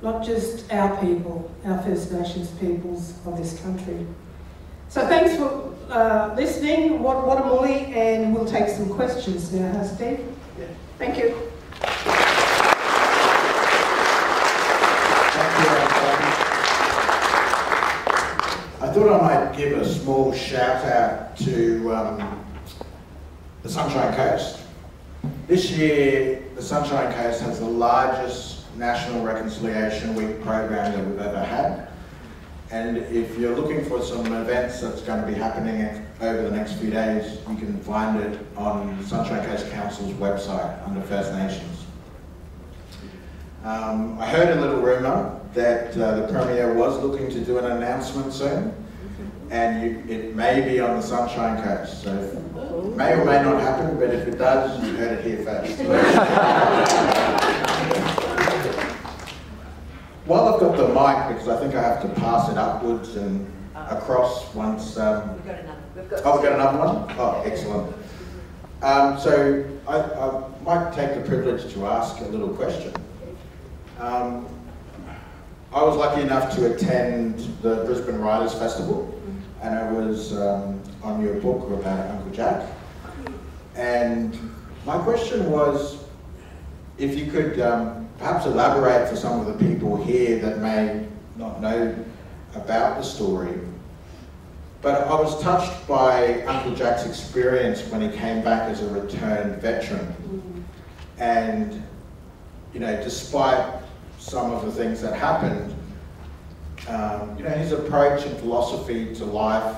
Speaker 5: not just our people, our First Nations peoples of this country. So thanks for uh, listening, a Molly, and we'll take some questions now, Steve?
Speaker 3: Yeah.
Speaker 5: Thank you.
Speaker 3: Thought I might give a small shout out to um, the Sunshine Coast. This year, the Sunshine Coast has the largest National Reconciliation Week program that we've ever had. And if you're looking for some events that's going to be happening over the next few days, you can find it on Sunshine Coast Council's website under First Nations. Um, I heard a little rumour that uh, the Premier was looking to do an announcement soon, and you, it may be on the Sunshine Coast. So it may or may not happen, but if it does, you heard it here first. While I've got the mic, because I think I have to pass it upwards and across once. Um,
Speaker 6: We've got another. We've got.
Speaker 3: Oh, we've got another one? Oh, excellent. Um, so I, I might take the privilege to ask a little question. Um, I was lucky enough to attend the Brisbane Writers Festival, and I was um, on your book about Uncle Jack. And my question was, if you could um, perhaps elaborate for some of the people here that may not know about the story, but I was touched by Uncle Jack's experience when he came back as a returned veteran. And, you know, despite some of the things that happened, um, you know, his approach and philosophy to life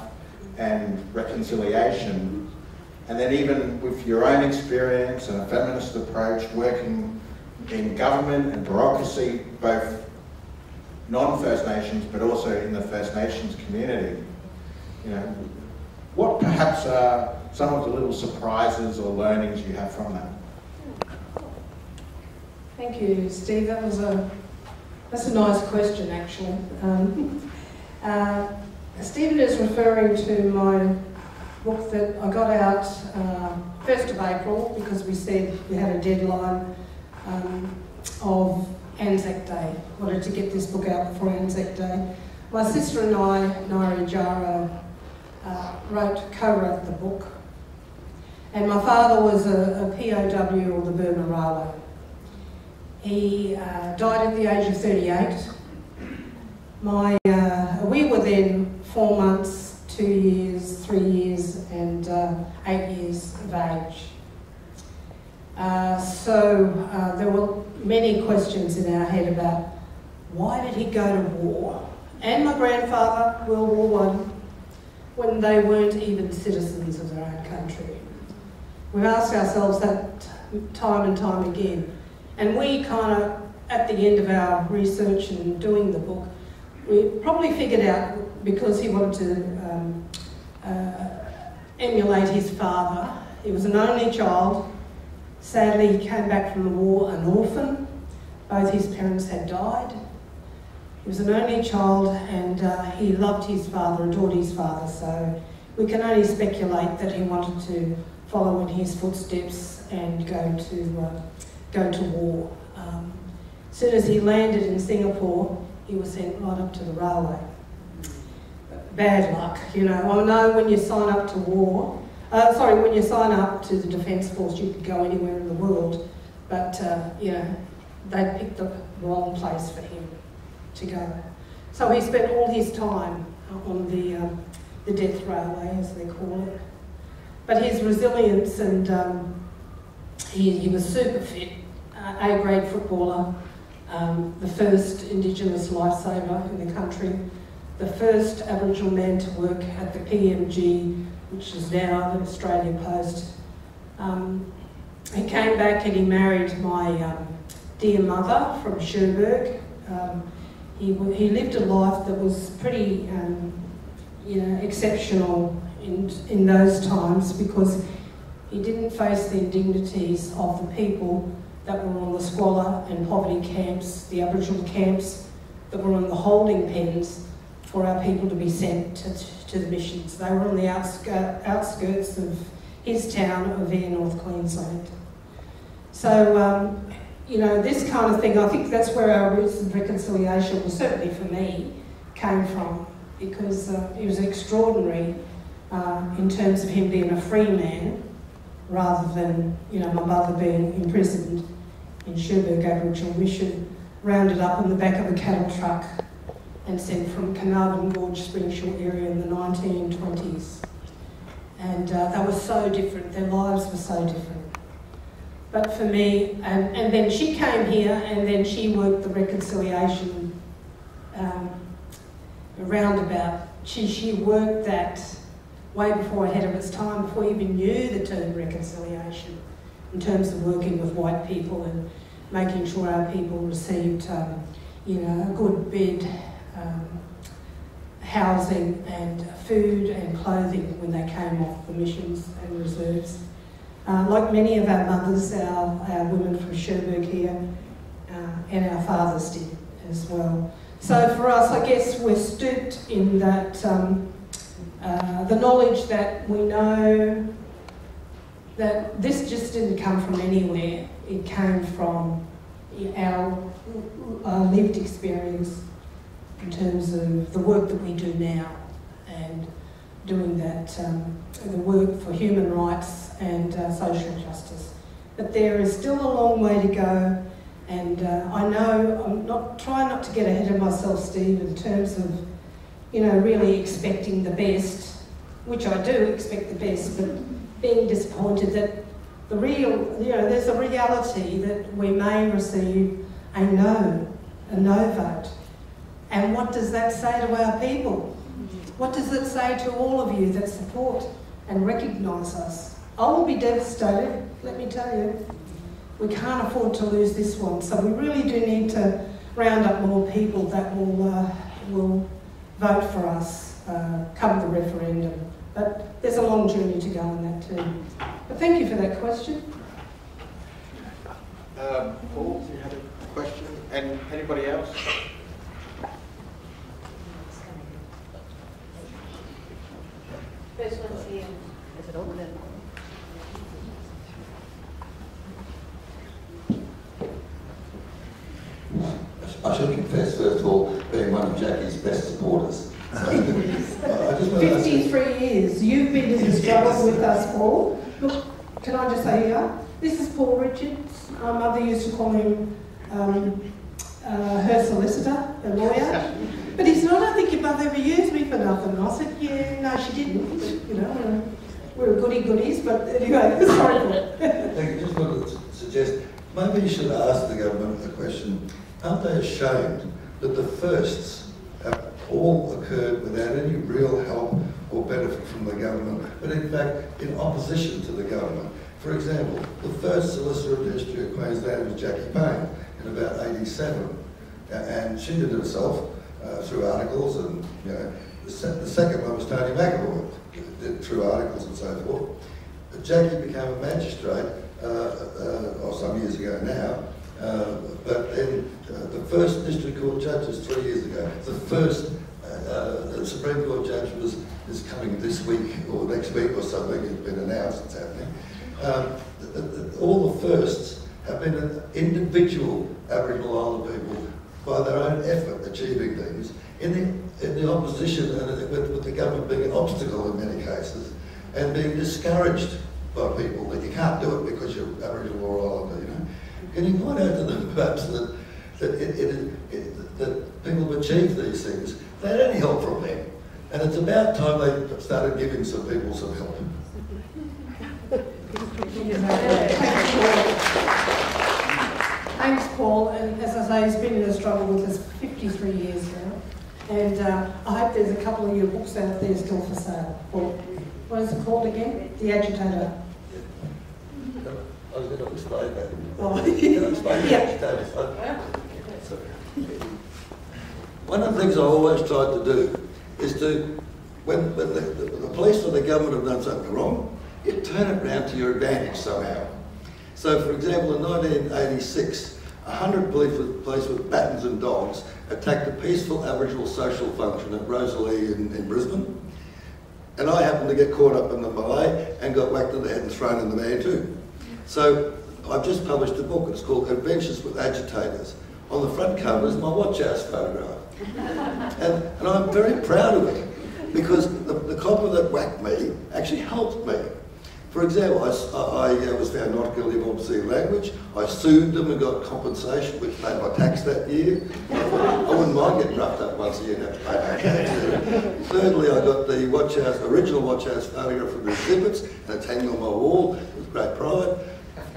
Speaker 3: and reconciliation, and then even with your own experience and a feminist approach, working in government and bureaucracy, both non-First Nations, but also in the First Nations community, you know, what perhaps are some of the little surprises or learnings you have from that?
Speaker 5: Thank you, Steve. That was a that's a nice question, actually. Um, uh, Stephen is referring to my book that I got out uh, 1st of April because we said we had a deadline um, of Anzac Day. Wanted to get this book out before Anzac Day. My sister and I, Ngaire Jarro, uh, wrote, co-wrote the book. And my father was a, a POW or the Burma Railway. He uh, died at the age of 38. My, uh, we were then four months, two years, three years, and uh, eight years of age. Uh, so uh, there were many questions in our head about why did he go to war? And my grandfather, World War One, when they weren't even citizens of their own country. We've asked ourselves that time and time again. And we kind of, at the end of our research and doing the book, we probably figured out because he wanted to um, uh, emulate his father. He was an only child. Sadly, he came back from the war an orphan. Both his parents had died. He was an only child and uh, he loved his father, adored his father, so we can only speculate that he wanted to follow in his footsteps and go to, uh, go to war. Um, as soon as he landed in Singapore, he was sent right up to the railway. Bad luck, you know. I know when you sign up to war, uh, sorry, when you sign up to the Defence Force, you could go anywhere in the world, but, uh, you know, they picked the wrong place for him to go. So he spent all his time on the, um, the death railway, as they call it. But his resilience and um, he, he was super fit, uh, A-grade footballer, um, the first Indigenous lifesaver in the country, the first Aboriginal man to work at the PMG, which is now the Australia Post. Um, he came back and he married my um, dear mother from Cherbourg. Um, he, he lived a life that was pretty, um, you know, exceptional in, in those times because he didn't face the indignities of the people that were on the squalor and poverty camps, the Aboriginal camps that were on the holding pens for our people to be sent to, to the missions. They were on the outskirts, outskirts of his town of Ayr, North Queensland. So, um, you know, this kind of thing, I think that's where our roots of reconciliation, well, certainly for me, came from, because uh, it was extraordinary uh, in terms of him being a free man rather than, you know, my mother being imprisoned in Cherbourg Aboriginal Mission, rounded up in the back of a cattle truck and sent from Carnarvon Gorge, Springsure area in the 1920s. And uh, they were so different, their lives were so different. But for me, and, and then she came here and then she worked the reconciliation um, roundabout. She, she worked that way before ahead of its time, before we even knew the term reconciliation, in terms of working with white people and making sure our people received, um, you know, a good bed, um, housing and food and clothing when they came off the missions and reserves. Uh, like many of our mothers, our, our women from Cherbourg here, uh, and our fathers did as well. So for us, I guess we're stooped in that um, uh, the knowledge that we know that this just didn't come from anywhere. It came from our uh, lived experience in terms of the work that we do now and doing that, um, the work for human rights and uh, social justice. But there is still a long way to go and uh, I know I'm not trying not to get ahead of myself, Steve, in terms of, you know, really expecting the best, which I do expect the best, but being disappointed that the real, you know, there's a reality that we may receive a no, a no vote. And what does that say to our people? What does it say to all of you that support and recognise us? I will be devastated, let me tell you. We can't afford to lose this one, so we really do need to round up more people that will, uh, will vote for us uh, come the referendum. But there's a long journey to go on that too. But thank you for that question.
Speaker 3: Um, Paul, do you had a question? And anybody else?
Speaker 6: First one's here. Is it on then?
Speaker 4: I should confess, first of all, being one of Jackie's best supporters. So, I just want to ask you-
Speaker 5: 53 years. You've been in the struggle with us, Paul. Look, can I just say here? This is Paul Richards. My mother used to call him um, uh, her solicitor, a lawyer. But he's not, I don't think your mother ever used me for nothing. I said, yeah, no, she didn't. But, you know, uh, we're goody goodies, but anyway, sorry for it.
Speaker 4: Just wanted to suggest, maybe you should ask the government the question, aren't they ashamed that the firsts have all occurred without any real help or benefit from the government, but in fact in opposition to the government? For example, the first solicitor of the history of Queensland was Jackie Payne in about 87. And she did it herself uh, through articles and, you know, the, se- the second one was Tony McAvoy, did through articles and so forth. But Jackie became a magistrate, uh, uh, or some years ago now, uh, but then uh, the first district court judge was three years ago. The first the Supreme Court judge was is coming this week or next week or something. It's been announced it's happening. Um, the, the, all the firsts have been individual Aboriginal Islander people by their own effort achieving things in the, in the opposition and with, with the government being an obstacle in many cases and being discouraged by people that you can't do it because you're Aboriginal or Islander, you know. Can you point out to them perhaps that, that, it, it, it, that people have achieved these things without any help from them? And it's about time they started giving some people some help.
Speaker 5: Thanks, Paul. And as I say, he's been in a struggle with us 53 years now. And uh, I hope there's a couple of your books out there still for sale. Paul, what is it called again? The Agitator.
Speaker 4: I was going to explain that.
Speaker 5: Oh.
Speaker 4: Can I explain the
Speaker 5: Yeah.
Speaker 4: One of the things I always tried to do is to, when, when the, the, the police or the government have done something wrong, you turn it round to your advantage somehow. So, for example, in 1986, 100 police with, police with batons and dogs attacked a peaceful Aboriginal social function at Rosalie in, in Brisbane. And I happened to get caught up in the melee and got whacked in the head and thrown in the van too. So I've just published a book, it's called Adventures with Agitators. On the front cover is my watch house photograph. and, and I'm very proud of it because the, the copper that whacked me actually helped me. For example, I, I, I uh, was found not guilty of obscene language. I sued them and got compensation, which paid my tax that year. I wouldn't mind getting roughed up once a year and have to pay my tax. Thirdly, I got the watch house, original watch house photograph from the exhibits, and it's hanging on my wall with great pride.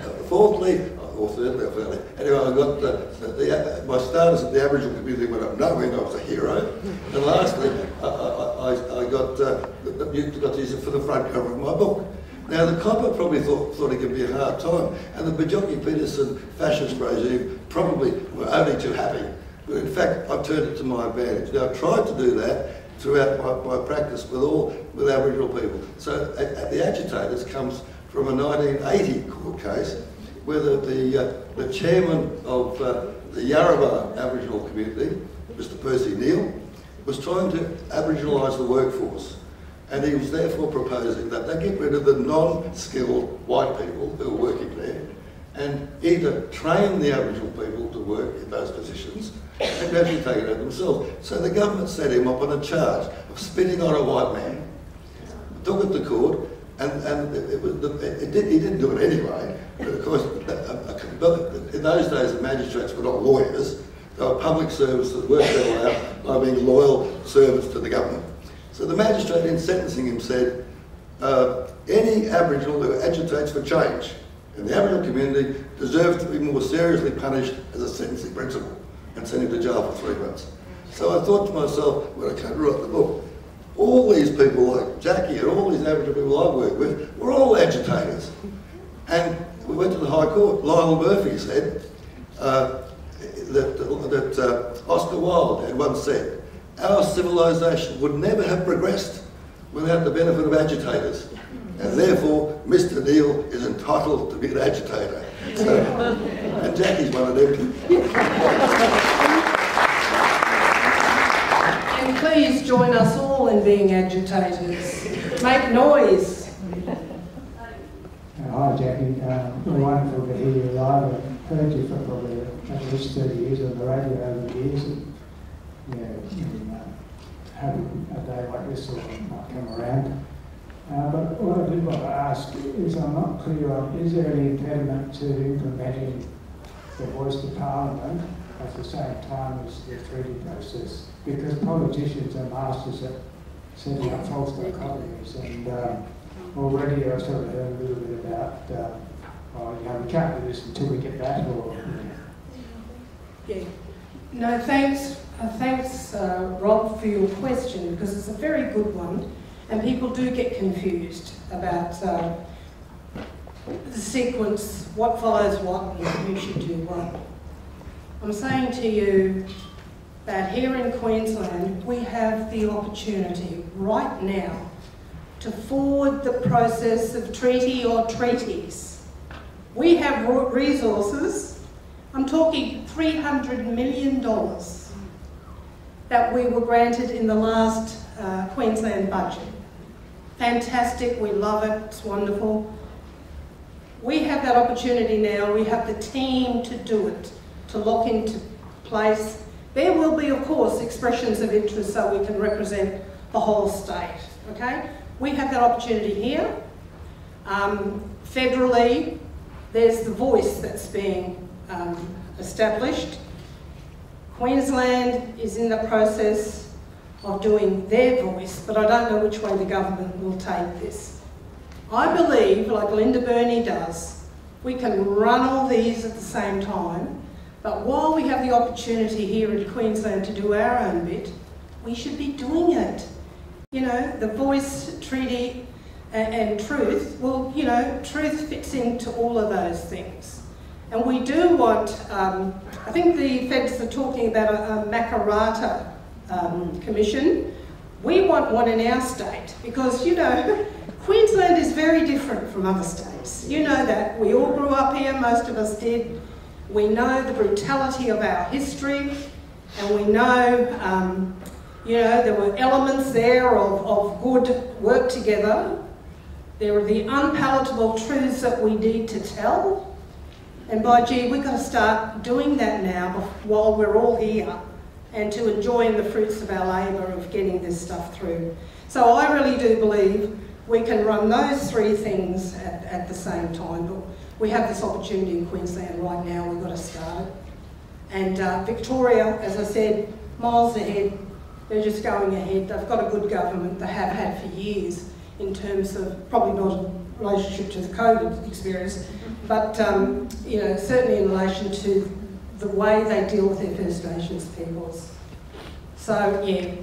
Speaker 4: Uh, or or thirdly, anyway, I got the, the, the, my status at the Aboriginal community went up knowing I was a hero. And lastly, I, I, I got, uh, got to use it for the front cover of my book. Now, the copper probably thought, thought he'd give me a hard time, and the Bjelke Petersen fascist regime probably were only too happy. But in fact, I've turned it to my advantage. Now, I've tried to do that throughout my, my practice with all with Aboriginal people. So, at, at the agitators comes from a 1980 court case where the, uh, the chairman of uh, the Yarrabah Aboriginal community, Mr Percy Neal, was trying to Aboriginalise the workforce. And he was therefore proposing that they get rid of the non-skilled white people who are working there and either train the Aboriginal people to work in those positions and actually take it over themselves. So the government set him up on a charge of spitting on a white man, took it to court, and, and it, it was, it did, he didn't do it anyway, but of course, in those days the magistrates were not lawyers, they were public servants that worked their way by being loyal servants to the government. So the magistrate in sentencing him said, uh, any Aboriginal who agitates for change in the Aboriginal community deserves to be more seriously punished as a sentencing principle and sent him to jail for three months. So I thought to myself, when I came to write the book, all these people like Jackie and all these Aboriginal people I've worked with were all agitators. And we went to the High Court. Lionel Murphy said uh, that, that uh, Oscar Wilde had once said, our civilization would never have progressed without the benefit of agitators. And therefore, Mr. Neal is entitled to be an agitator. So, and Jackie's one of them.
Speaker 5: And please join us all in being agitators. Make noise.
Speaker 7: Uh, hi Jackie, uh, wonderful to hear you live. I've heard you for probably at least 30 years on the radio over the years. And, yeah, having a day like this might come around. Uh, but what I did want to ask is I'm not clear on is there any impediment to implementing the voice to parliament at the same time as the treaty process? Because politicians are masters at setting up false dichotomies and um, already I've sort of heard a little bit about, uh, oh, you know, we can't do this until we get that or.
Speaker 5: Yeah. No, thanks, uh, thanks, uh, Rob, for your question because it's a very good one, and people do get confused about uh, the sequence, what follows what, and who should do what. I'm saying to you that here in Queensland we have the opportunity right now to forward the process of treaty or treaties. We have resources I'm talking $300 million that we were granted in the last uh, Queensland budget. Fantastic, we love it, it's wonderful. We have that opportunity now, we have the team to do it, to lock into place. There will be, of course, expressions of interest so we can represent the whole state, okay? We have that opportunity here. Um, federally, there's the voice that's being um, established. Queensland is in the process of doing their voice, but I don't know which way the government will take this. I believe, like Linda Burney does, we can run all these at the same time, but while we have the opportunity here in Queensland to do our own bit, we should be doing it. You know, the voice treaty and, and truth, well, you know, truth fits into all of those things. And we do want, um, I think the feds are talking about a, a Makarrata um, commission. We want one in our state because, you know, Queensland is very different from other states. You know that. We all grew up here, most of us did. We know the brutality of our history, and we know, um, you know, there were elements there of, of good work together. There are the unpalatable truths that we need to tell. And by gee, we've got to start doing that now while we're all here and to enjoying the fruits of our labour of getting this stuff through. So I really do believe we can run those three things at, at the same time. But we have this opportunity in Queensland right now, we've got to start it. And uh, Victoria, as I said, miles ahead, they're just going ahead. They've got a good government, they have had for years in terms of, probably not in relationship to the COVID experience, but um, you know, certainly in relation to the way they deal with their First Nations peoples. So yeah,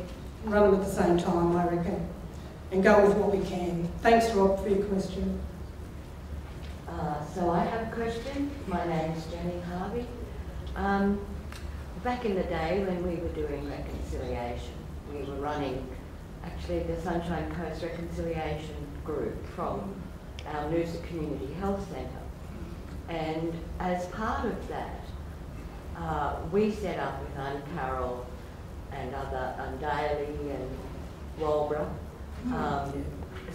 Speaker 5: run them at the same time, I reckon, and go with what we can. Thanks, Rob, for your question.
Speaker 6: Uh, so I have a question. My name's Jenny Harvey. Um, back in the day when we were doing reconciliation, we were running actually the Sunshine Coast Reconciliation Group from our Noosa Community Health Centre. And as part of that, uh, we set up with Aunt Carol and other, and Daly and Walbra, um,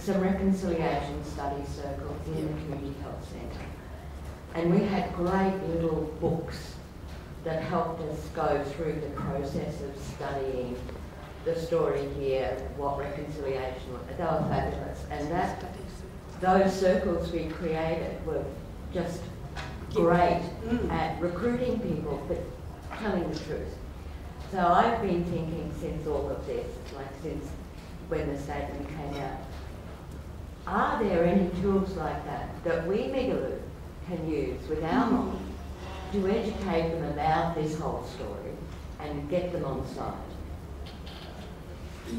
Speaker 6: some reconciliation study circles in the Community Health Centre. And we had great little books that helped us go through the process of studying the story here, what reconciliation was. They were fabulous. And that, those circles we created were just great mm. at recruiting people, but telling the truth. So I've been thinking since all of this, like since when the statement came out, are there any tools like that that we Migaloo can use with our mob to educate them about this whole story and get them on side?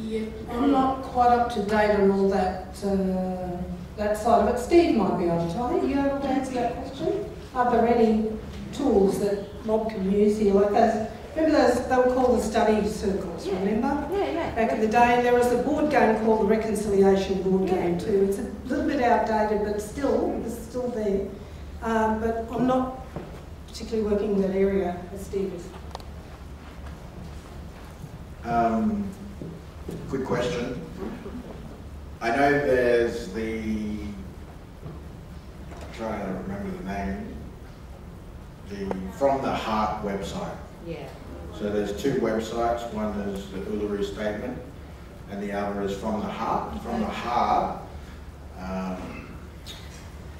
Speaker 5: Yeah, I'm not quite up to date on all that uh, that side of it. Steve might be able to tell you. You able to answer that question? Are there any tools that mob can use here, like those? Remember those? They were called the study circles.
Speaker 6: Yeah.
Speaker 5: Remember?
Speaker 6: Yeah, yeah.
Speaker 5: Back in the day, there was a board game called the Reconciliation Board Game too. It's a little bit outdated, but still, it's still there. Um, but I'm not particularly working in that area as Steve is.
Speaker 3: Um, good question. I know there's the, I'm trying to remember the name, the From the Heart website.
Speaker 6: Yeah.
Speaker 3: So there's two websites, one is the Uluru Statement and the other is From the Heart. From the Heart, um,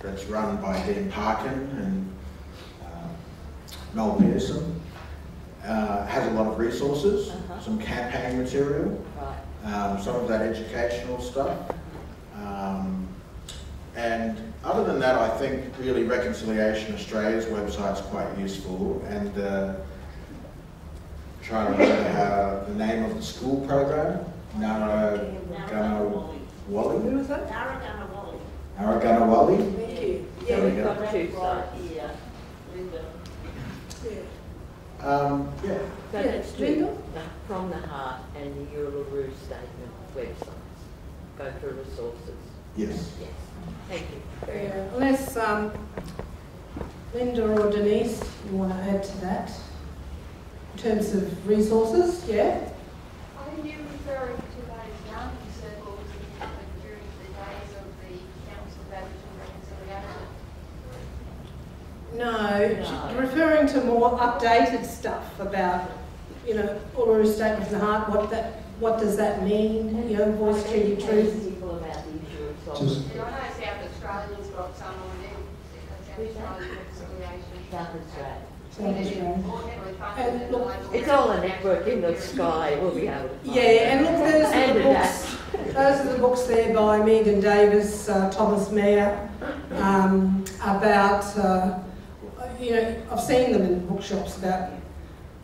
Speaker 3: that's run by Dean Parkin and um, Mel Pearson. Uh, has a lot of resources,
Speaker 6: Uh-huh.
Speaker 3: some campaign material,
Speaker 6: Right.
Speaker 3: um, some of that educational stuff. Um, and other than that, I think really Reconciliation Australia's website's quite useful and uh, trying to remember how the name of the school program, Narragunnawali.
Speaker 5: Who was that?
Speaker 3: Narragunnawali?
Speaker 5: Thank you.
Speaker 3: There we
Speaker 6: we've
Speaker 3: go.
Speaker 6: got two sides.
Speaker 5: Yeah.
Speaker 3: Um, yeah.
Speaker 6: So
Speaker 5: Yeah,
Speaker 6: let's
Speaker 5: Linda?
Speaker 6: From the Heart and the Uluru Statement websites. Go for resources.
Speaker 3: Yes.
Speaker 6: Yes. Thank you very.
Speaker 5: Yeah, unless um, Linda or Denise, you want to add to that? In terms of resources, yeah?
Speaker 8: Are you referring to those young circles that happened during the days of the Council of Aboriginal Reconciliation?
Speaker 5: No,
Speaker 6: No.
Speaker 5: referring to more updated stuff about, you know, Uluru Statement from the Heart, what that, what does that mean? You know, voice treaty truth.
Speaker 6: People about the issue of
Speaker 7: Just-
Speaker 6: sovereignty.
Speaker 8: And I know South Australia's got some on there, South Australian Reconciliation.
Speaker 6: South Australia.
Speaker 5: South Australia.
Speaker 8: More heavily funded
Speaker 5: And look,
Speaker 6: It's all a network in the sky, we'll be able to
Speaker 5: Yeah, and look, those are
Speaker 6: And
Speaker 5: the
Speaker 6: a
Speaker 5: books, those are the books there by Megan Davis, uh, Thomas Mayer, um, about, uh, you know, I've seen them in bookshops about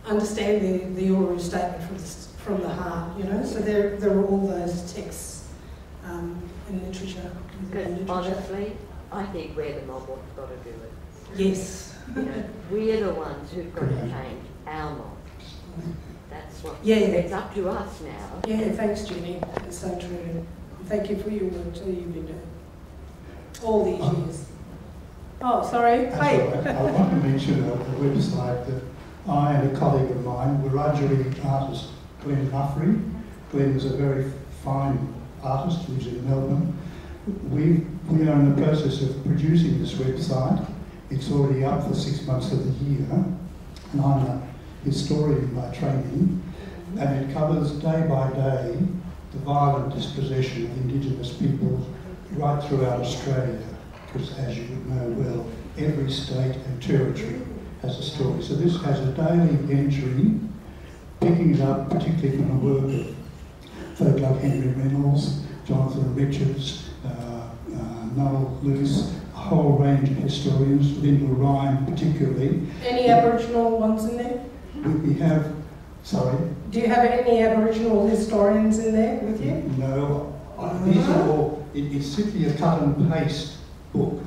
Speaker 5: understanding the, the Uluru Statement from the, from the heart, you know, so there, there are all those texts um, in literature. in literature.
Speaker 6: honestly, I think we're the mob what's got to do it.
Speaker 5: Yes.
Speaker 6: You know, we're the ones who've got to change our mob. That's what,
Speaker 5: Yeah, yeah.
Speaker 6: it's up to us now.
Speaker 5: Yeah, thanks, Jenny. That's so true. Thank you for your work too you've been doing all these um, years. Oh, sorry, hey.
Speaker 7: all right. I want to mention a, a website that I and a colleague of mine, Wiradjuri artist Glenn Humphrey. Glenn is a very fine artist who's in Melbourne. We, we are in the process of producing this website. It's already up for six months of the year. And I'm a historian by training. And it covers day by day the violent dispossession of Indigenous peoples right throughout Australia because as you know well, every state and territory has a story. So this has a daily entry, picking it up particularly from the work of folk like Henry Reynolds, Jonathan Richards, uh, uh, Noel Loos, a whole range of historians, Lyndall Ryan particularly.
Speaker 5: Any Aboriginal ones in there?
Speaker 7: We, have, sorry,
Speaker 5: Do you have any Aboriginal historians in there with you?
Speaker 7: No, these are all, it, it's simply a cut and paste book.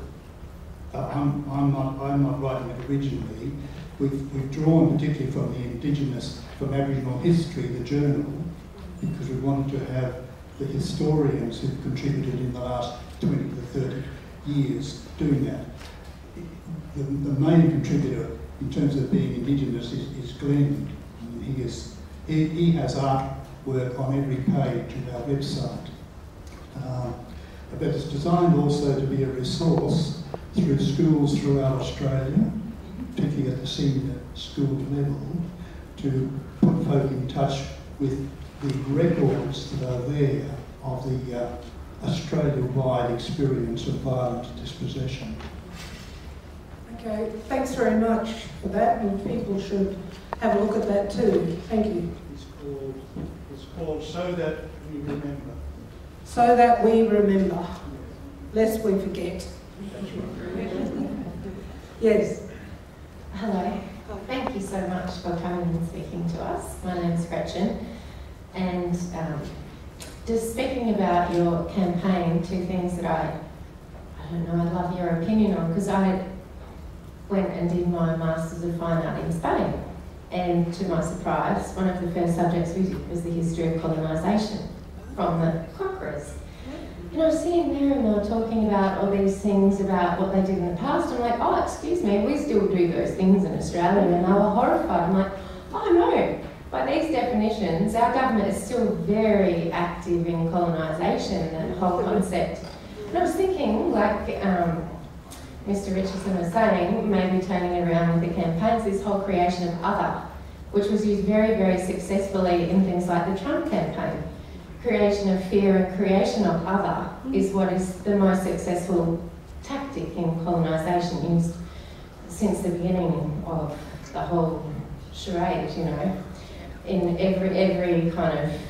Speaker 7: Uh, I'm, I'm not, I'm not writing it originally. We've, we've drawn particularly from the Indigenous, from Aboriginal history, the journal, because we wanted to have the historians who've contributed in the last 20 to 30 years doing that. The, the main contributor in terms of being Indigenous is, is Glenn. He, is, he, he has artwork on every page of our website. Um, but it's designed also to be a resource through schools throughout Australia, particularly at the senior school level, to put folk in touch with the records that are there of the uh, Australia-wide experience of violent dispossession.
Speaker 5: Okay, thanks very much for that, and people should have a look at that too. Thank you.
Speaker 7: It's called, it's called So That We Remember.
Speaker 5: So that we remember, lest we forget. Yes.
Speaker 9: Hello. Thank you so much for coming and speaking to us. My name's Gretchen. And um, just speaking about your campaign, two things that I, I don't know, I'd love your opinion on, because I went and did my Masters of Fine Art in Spain. And to my surprise, one of the first subjects we did was the history of colonisation from the conquerors. And I was sitting there and they were talking about all these things about what they did in the past. I'm like, oh, excuse me, we still do those things in Australia. And they were horrified. I'm like, oh no, by these definitions, our government is still very active in colonisation, that whole concept. And I was thinking, like um, Mr. Richardson was saying, maybe turning around with the campaigns, this whole creation of other, which was used very, very successfully in things like the Trump campaign creation of fear and creation of other is what is the most successful tactic in colonisation used since the beginning of the whole charade, you know, in every every kind of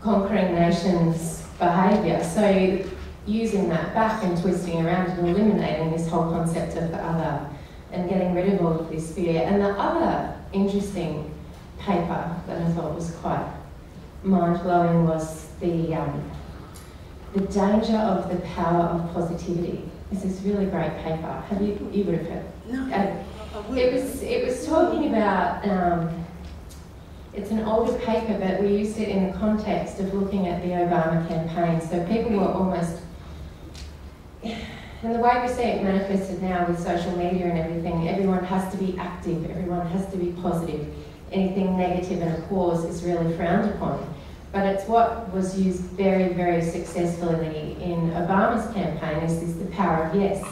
Speaker 9: conquering nation's behaviour. So using that back and twisting around and eliminating this whole concept of the other and getting rid of all of this fear. And the other interesting paper that I thought was quite mind blowing was the um, the danger of the power of positivity. This is really great paper. Have you you would have heard?
Speaker 5: No.
Speaker 9: Uh, it was it was talking about. Um, it's an older paper, but we used it in the context of looking at the Obama campaign. So people were almost, and the way we see it manifested now with social media and everything, everyone has to be active, everyone has to be positive anything negative and applause is really frowned upon. But it's what was used very, very successfully in Obama's campaign is this the power of yes.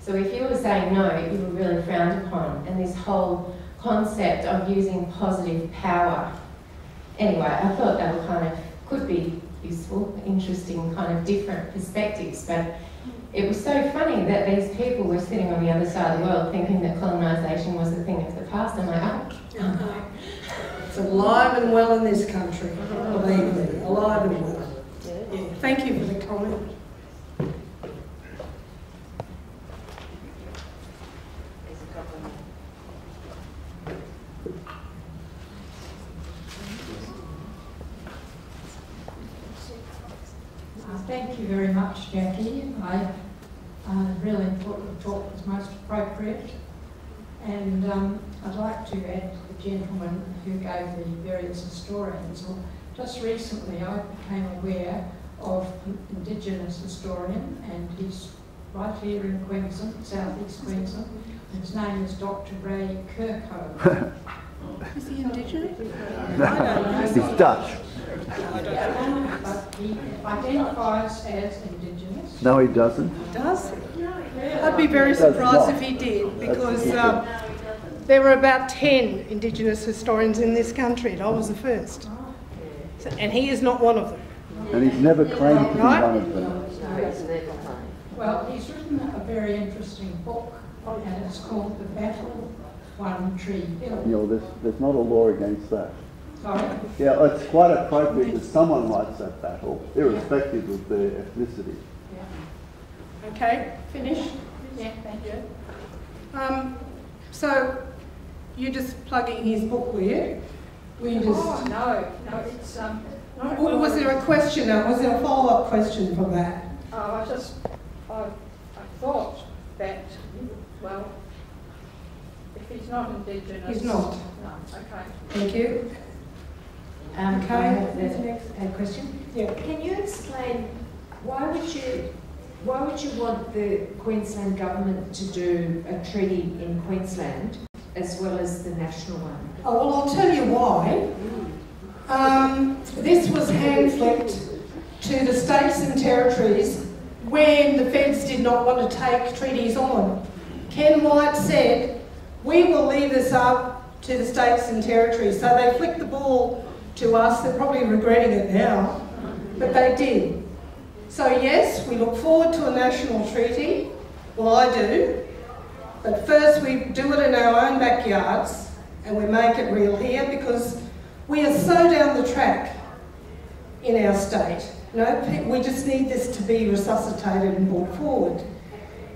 Speaker 9: So if you were saying no, you were really frowned upon. And this whole concept of using positive power. Anyway, I thought that were kind of could be useful, interesting, kind of different perspectives. But it was so funny that these people were sitting on the other side of the world thinking that colonisation was a thing of the past. I'm like, oh, oh no.
Speaker 5: It's alive and well in this country, believe me, alive and well. Yeah. Thank you for the comment.
Speaker 6: There's a couple more.
Speaker 10: Uh, Thank you very much, Jackie. I uh, really thought the talk was most appropriate. And um, I'd like to add to the gentleman who gave the various historians. Well, just recently I became aware of an Indigenous historian and he's right here in Queensland, southeast Queensland. His name is Dr. Ray Kerkhove.
Speaker 5: Is he Indigenous?
Speaker 11: He's Dutch.
Speaker 10: But he identifies as Indigenous.
Speaker 11: No, he doesn't.
Speaker 5: Does he? I'd be very surprised if he did, because um, there were about 10 Indigenous historians in this country, and I was the first. So- And he is not one of them.
Speaker 11: And he's never claimed to be
Speaker 5: Right.
Speaker 11: one of them.
Speaker 6: No, it's never fine.
Speaker 10: Well, he's written a very interesting book, and it's called The Battle One Tree Hill.
Speaker 11: You know, there's, there's not a law against that.
Speaker 10: Sorry?
Speaker 11: Yeah, it's quite appropriate that someone writes that battle, irrespective of their ethnicity.
Speaker 5: Okay, finish?
Speaker 10: Yeah, thank you.
Speaker 5: Um, so, you're just plugging his book, were you? Were you
Speaker 10: Oh, no, no, it's, um, not
Speaker 5: Or was there a question, uh, was there a follow-up question from that?
Speaker 10: Oh, I just, I, I thought that, well, if he's not Indigenous.
Speaker 5: He's not.
Speaker 10: No, okay.
Speaker 5: Thank you.
Speaker 1: Um,
Speaker 5: Okay.
Speaker 1: I have the- a question.
Speaker 5: Yeah.
Speaker 1: Can you explain why would you why would you want the Queensland government to do a treaty in Queensland as well as the national one?
Speaker 5: Oh, well, I'll tell you why. Um, this was hand flicked to the states and territories when the feds did not want to take treaties on. Ken Wyatt said, We will leave this up to the states and territories. So they flicked the ball to us. They're probably regretting it now, but they did. So, yes, we look forward to a national treaty. Well, I do. But first, we do it in our own backyards and we make it real here because we are so down the track in our state. Know, we just need this to be resuscitated and brought forward.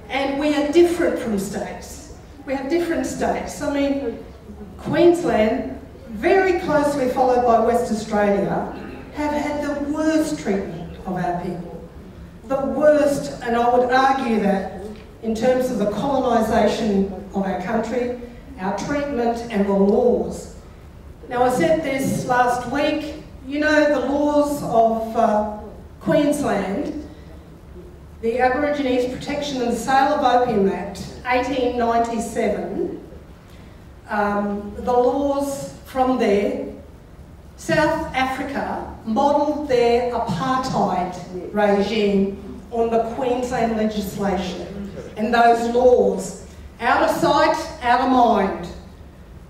Speaker 5: And we are different from states. We have different states. I mean, Queensland, very closely followed by West Australia, have had the worst treatment of our people. The worst, and I would argue that in terms of the colonisation of our country, our treatment and the laws. Now I said this last week, you know the laws of uh, Queensland, the Aborigines Protection and Sale of Opium Act, 1897, um, the laws from there, South Africa modelled their apartheid regime on the Queensland legislation and those laws. Out of sight, out of mind.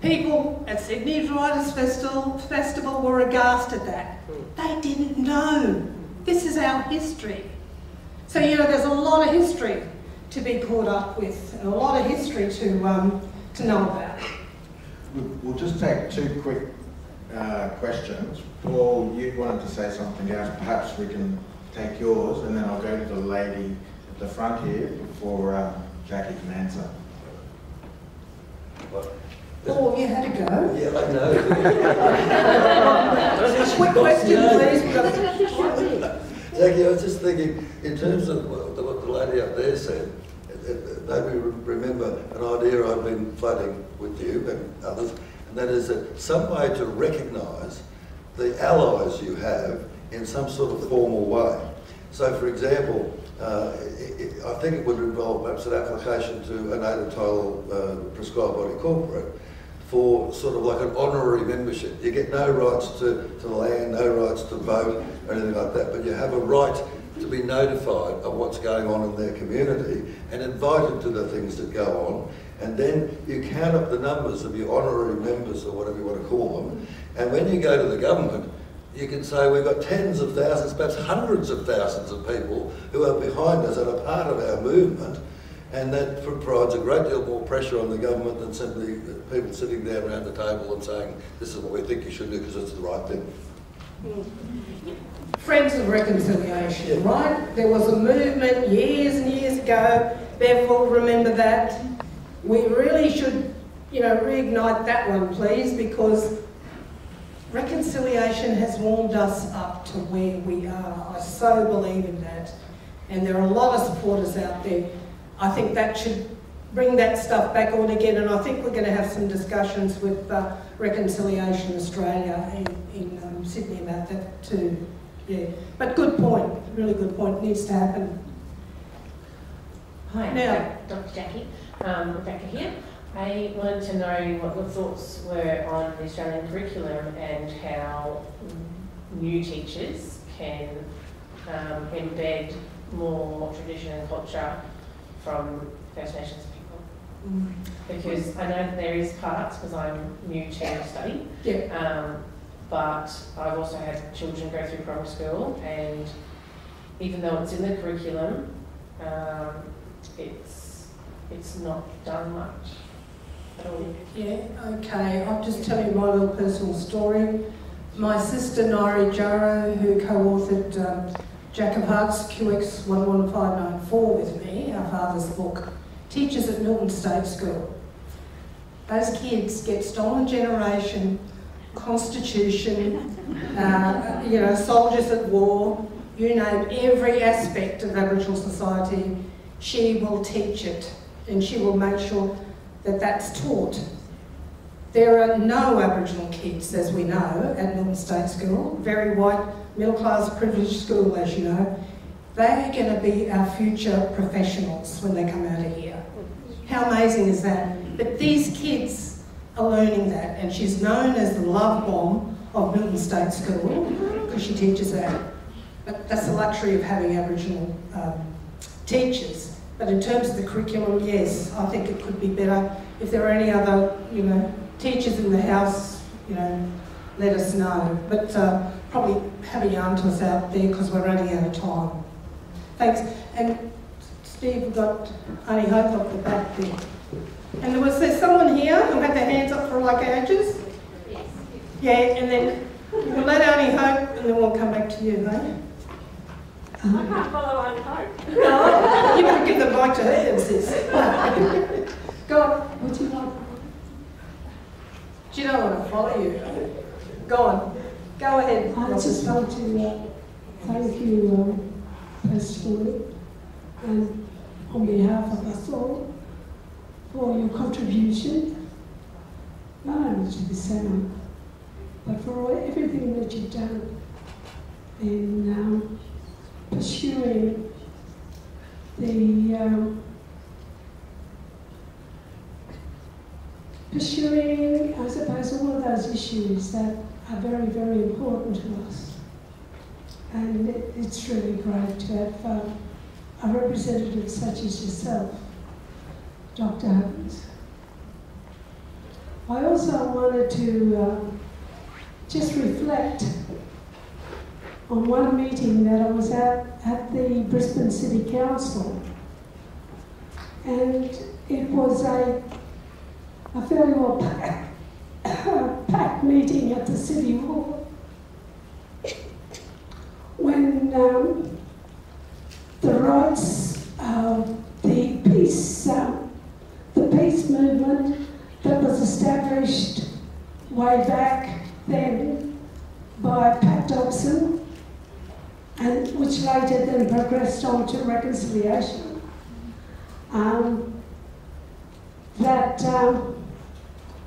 Speaker 5: People at Sydney Writers Festival, Festival were aghast at that. They didn't know. This is our history. So, you know, there's a lot of history to be caught up with and a lot of history to, um, to know about.
Speaker 3: We'll- We'll just take two quick uh, questions. Paul, you wanted to say something else, perhaps we can take yours, and then I'll go to the lady at the front here before um, Jackie can answer.
Speaker 5: Paul, you had to go.
Speaker 4: Yeah, I know.
Speaker 5: Quick question, please.
Speaker 4: Jackie, I was just thinking, in terms of what the, what the lady up there said, it, it me remember an idea I've been floating with you and others, and that is that some way to recognise the allies you have in some sort of formal way. So, for example, uh, i i I think it would involve perhaps an application to a native title uh, prescribed body corporate for sort of like an honorary membership. You get no rights to, to land, no rights to vote, or anything like that, but you have a right be notified of what's going on in their community and invited to the things that go on. And then you count up the numbers of your honorary members, or whatever you want to call them. And when you go to the government, you can say we've got tens of thousands, perhaps hundreds of thousands of people who are behind us and are part of our movement. And that provides a great deal more pressure on the government than simply people sitting down around the table and saying, this is what we think you should do because it's the right thing. Mm.
Speaker 5: Friends of Reconciliation, right? There was a movement years and years ago. Will remember that. We really should, you know, reignite that one, please, because reconciliation has warmed us up to where we are. I so believe in that. And there are a lot of supporters out there. I think that should bring that stuff back on again, and I think we're going to have some discussions with uh, Reconciliation Australia in, in um, Sydney about that too. Yeah, but good point, really good point, needs to happen.
Speaker 12: Hi,
Speaker 5: Now-
Speaker 12: Dr. Jackie. Um, Rebecca here. I wanted to know what your thoughts were on the Australian curriculum and how new teachers can um, embed more tradition and culture from First Nations people. Because I know that there is parts, because I'm new to study,
Speaker 5: Yeah.
Speaker 12: um, but I've also had children go through primary school, and even though it's in the curriculum, um, it's it's not done much at all.
Speaker 5: Yeah, okay. I'll just tell you my little personal story. My sister Ngaire Jarro, who co-authored um, Jack of Hearts QX 11594 with me, our father's book, teaches at Milton State School. Those kids get stolen generation, constitution, uh, you know, soldiers at war, you name every aspect of Aboriginal society, she will teach it and she will make sure that that's taught. There are no Aboriginal kids, as we know, at Milton State School, very white, middle class, privileged school, as you know. They're going to be our future professionals when they come out of here. How amazing is that? But these kids learning that, and she's known as the love bomb of Milton State School because she teaches that. But that's the luxury of having Aboriginal um, teachers. But in terms of the curriculum, yes, I think it could be better. If there are any other, you know, teachers in the house, you know, let us know. But uh, probably have a yarn to us out there because we're running out of time. Thanks. And Steve, we've got Annie Hope up the back there. And was there someone here who had their hands up for like ages?
Speaker 8: Yes.
Speaker 5: Yeah, and then we'll let Annie Hope and then we'll come back to you, eh?
Speaker 8: I can't follow on hope.
Speaker 5: No, you better give the mic to her, sis. Go on.
Speaker 13: Would you like?
Speaker 5: She don't want to follow you. Go on. Go ahead.
Speaker 13: I just want to uh, thank you um, personally and on behalf of us all for your contribution, not only to the centre, but for everything that you've done in um, pursuing the um, pursuing, I suppose, all of those issues that are very, very important to us. And it, it's really great to have uh, a representative such as yourself, Dr. Huggins. I also wanted to uh, just reflect on one meeting that I was at at the Brisbane City Council. And it was a, a fairly well packed, packed meeting at the City Hall when um, the rights of the peace, um, the peace movement that was established way back then by Pat Dodson, and which later then progressed on to reconciliation. Um, that um,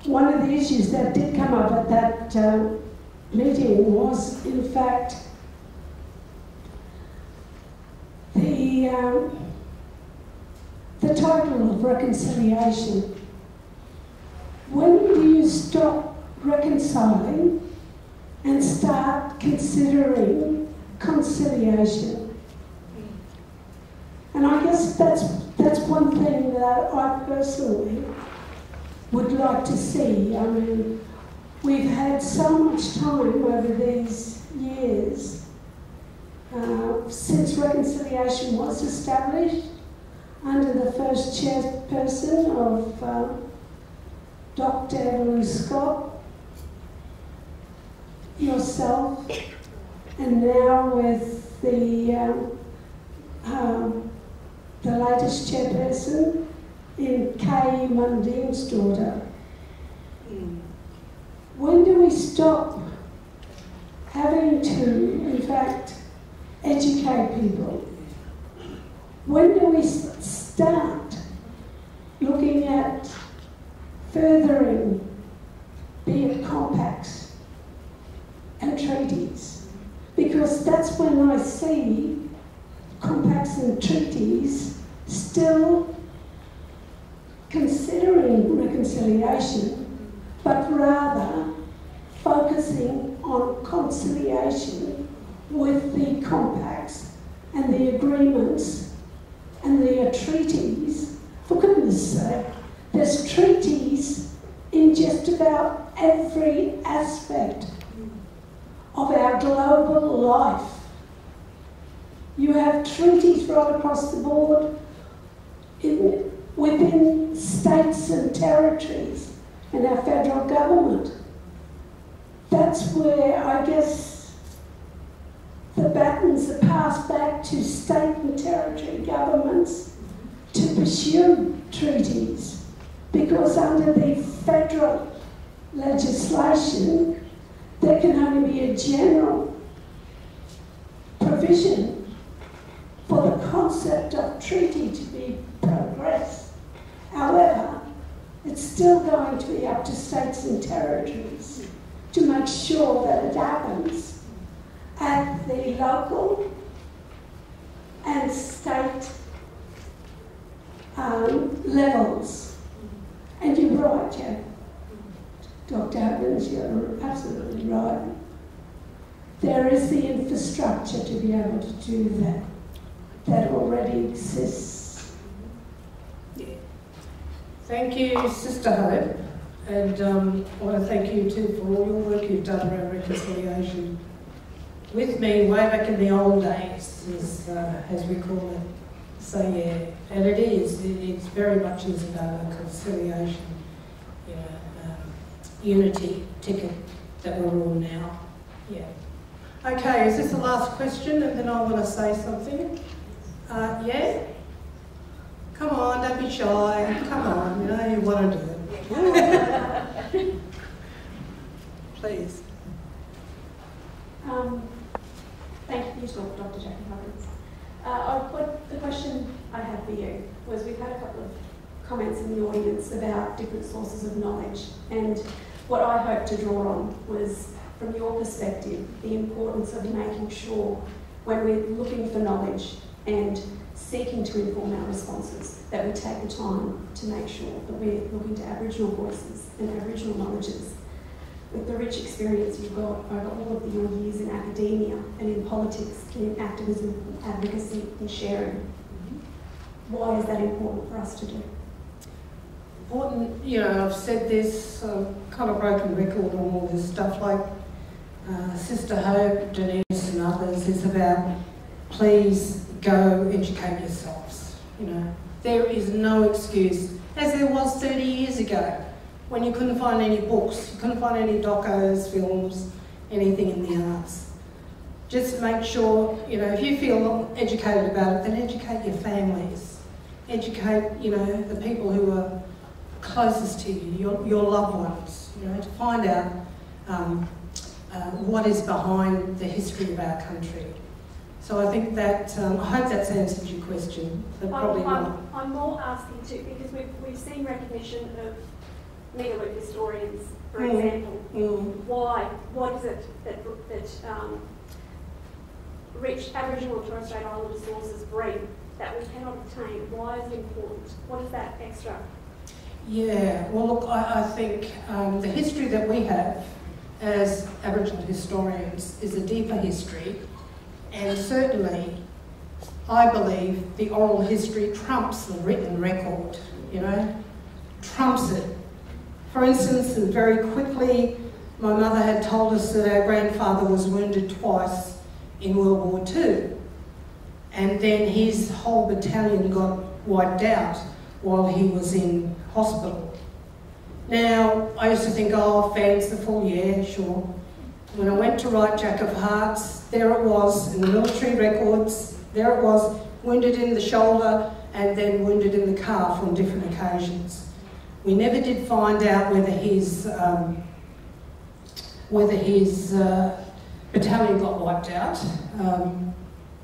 Speaker 13: one of the issues that did come up at that um, meeting was, in fact, the um, the title of reconciliation. When do you stop reconciling and start considering conciliation? And I guess that's that's one thing that I personally would like to see. I mean, we've had so much time over these years uh, since reconciliation was established under the first chairperson of uh, Dr. Evelyn Scott, yourself, and now with the um, um, the latest chairperson in Kay Mundine's daughter. When do we stop having to, in fact, educate people? When do we start looking at furthering, be it compacts and treaties? Because that's when I see compacts and treaties still considering reconciliation, but rather focusing on conciliation with the compacts and the agreements and the treaties. For goodness sake, there's treaties in just about every aspect of our global life. You have treaties right across the board in, within states and territories and our federal government. That's where I guess the batons are passed back to state and territory governments to pursue treaties because under the federal legislation there can only be a general provision for the concept of treaty to be progressed. However, it's still going to be up to states and territories to make sure that it happens at the local and state um, levels. And you're right, yeah. Dr. Evans, you're absolutely right. There is the infrastructure to be able to do that, that already exists.
Speaker 5: Thank you, Sister Hope, and um, I want to thank you too for all your work you've done around reconciliation. With me, way back in the old days, is, uh, as we call it. So yeah, and it is, it, it's very much is about reconciliation, you know, um, unity ticket that we're all now. Yeah. Okay, is this the last question? And then I want to say something. Uh, yeah? Come on, don't be shy. Come on, you know you want to do it. Please.
Speaker 14: Um, thank you, Dr. Dr. Jackie Huggins. Uh, the question I had for you was we've had a couple of comments in the audience about different sources of knowledge, and what I hope to draw on was, from your perspective, the importance of making sure when we're looking for knowledge and seeking to inform our responses, that we take the time to make sure that we're looking to Aboriginal voices and Aboriginal knowledges. With the rich experience you've got over all of your years in academia and in politics, in activism, advocacy and sharing, why is that important for us to do?
Speaker 5: Important, you know, I've said this, uh, kind of broken record on all this stuff, like uh, Sister Hope, Denise and others, is about please go educate yourselves. You know, there is no excuse, as there was 30 years ago, when you couldn't find any books, you couldn't find any docos, films, anything in the arts. Just make sure, you know, if you feel educated about it, then educate your families. Educate, you know, the people who are closest to you, your, your loved ones, you know, to find out um, uh, what is behind the history of our country. So I think that, um, I hope that's answered your question, but probably
Speaker 14: I'm,
Speaker 5: not.
Speaker 14: I'm, more asking too, because we've, we've seen recognition of megalithic historians, for
Speaker 5: Mm,
Speaker 14: example.
Speaker 5: mm.
Speaker 14: Why? What is it that, that um, rich Aboriginal and Torres Strait Islander sources bring that we cannot obtain? Why is it important? What is that extra?
Speaker 5: Yeah, well, look, I, I think um, the history that we have as Aboriginal historians is a deeper history, and certainly I believe the oral history trumps the written record, you know, trumps it. For instance, and very quickly, my mother had told us that our grandfather was wounded twice in World War II, and then his whole battalion got wiped out while he was in hospital. Now, I used to think, oh, fanciful, yeah, sure. When I went to write Jack of Hearts, there it was in the military records, there it was, wounded in the shoulder and then wounded in the calf on different occasions. We never did find out whether his, um, whether his uh, battalion got wiped out. Um,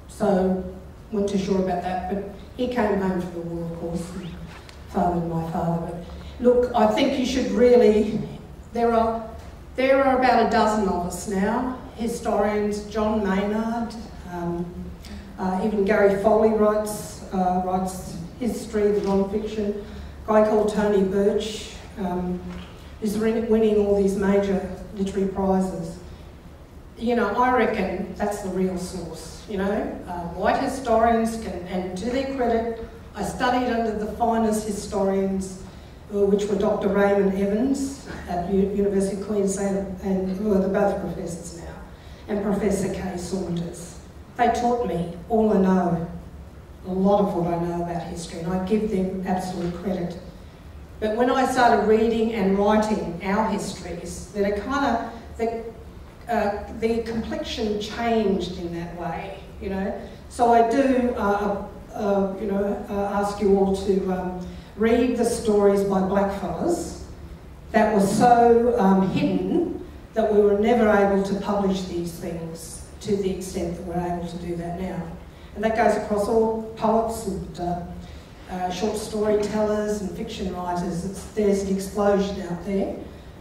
Speaker 5: so, weren't too sure about that, but he came home from the war, of course, father and my father. But look, I think you should really, there are, there are about a dozen of us now, historians, John Maynard, um, uh, even Gary Foley writes, uh, writes history, the non-fiction. Guy called Tony Birch um, is winning all these major literary prizes. You know, I reckon that's the real source. You know, uh, white historians can, and to their credit, I studied under the finest historians, uh, which were Dr. Raymond Evans at U University of Queensland, and who are the both professors now, and Professor Kay Saunders. They taught me all I know, a lot of what I know about history, and I give them absolute credit. But when I started reading and writing our histories, that it kind of, the, uh, the complexion changed in that way, you know. So I do, uh, uh, you know, uh, ask you all to um, read the stories by blackfellas that were so um, hidden that we were never able to publish these things to the extent that we're able to do that now. And that goes across all poets and uh, uh, short storytellers and fiction writers. It's, there's an explosion out there,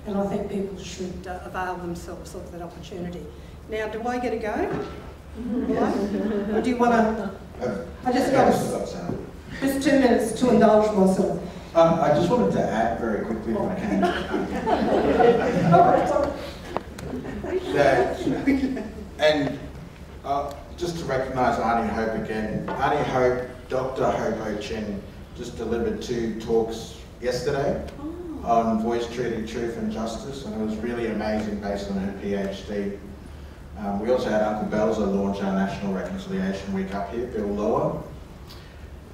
Speaker 5: and I think people should uh, avail themselves of that opportunity. Now, do I get a go? Right? or do you want to? I just got just two minutes to indulge myself.
Speaker 3: Um, I just wanted to add very quickly, if I can. that, and uh, just to recognise Arnie Hope again. Arnie Hope, Dr. Hope O'Chin, just delivered two talks yesterday oh. on voice treaty truth and justice, and it was really amazing based on her PhD. Um, we also had Uncle Belzer launch our National Reconciliation Week up here, Bill Lowah,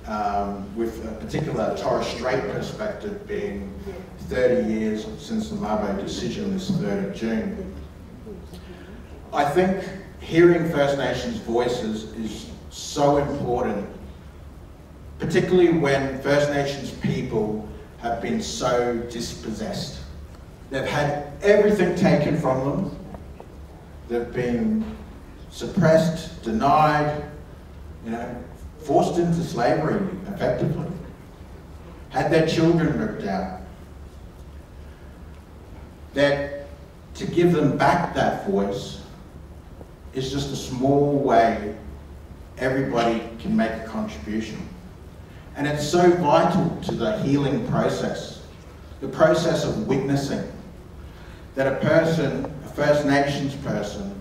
Speaker 3: um, with a particular Torres Strait perspective being 30 years since the Mabo decision this 3rd of June. I think hearing First Nations voices is so important, particularly when First Nations people have been so dispossessed. They've had everything taken from them. They've been suppressed, denied, you know, forced into slavery effectively, had their children ripped out. That to give them back that voice is just a small way everybody can make a contribution. And it's so vital to the healing process, the process of witnessing, that a person, a First Nations person,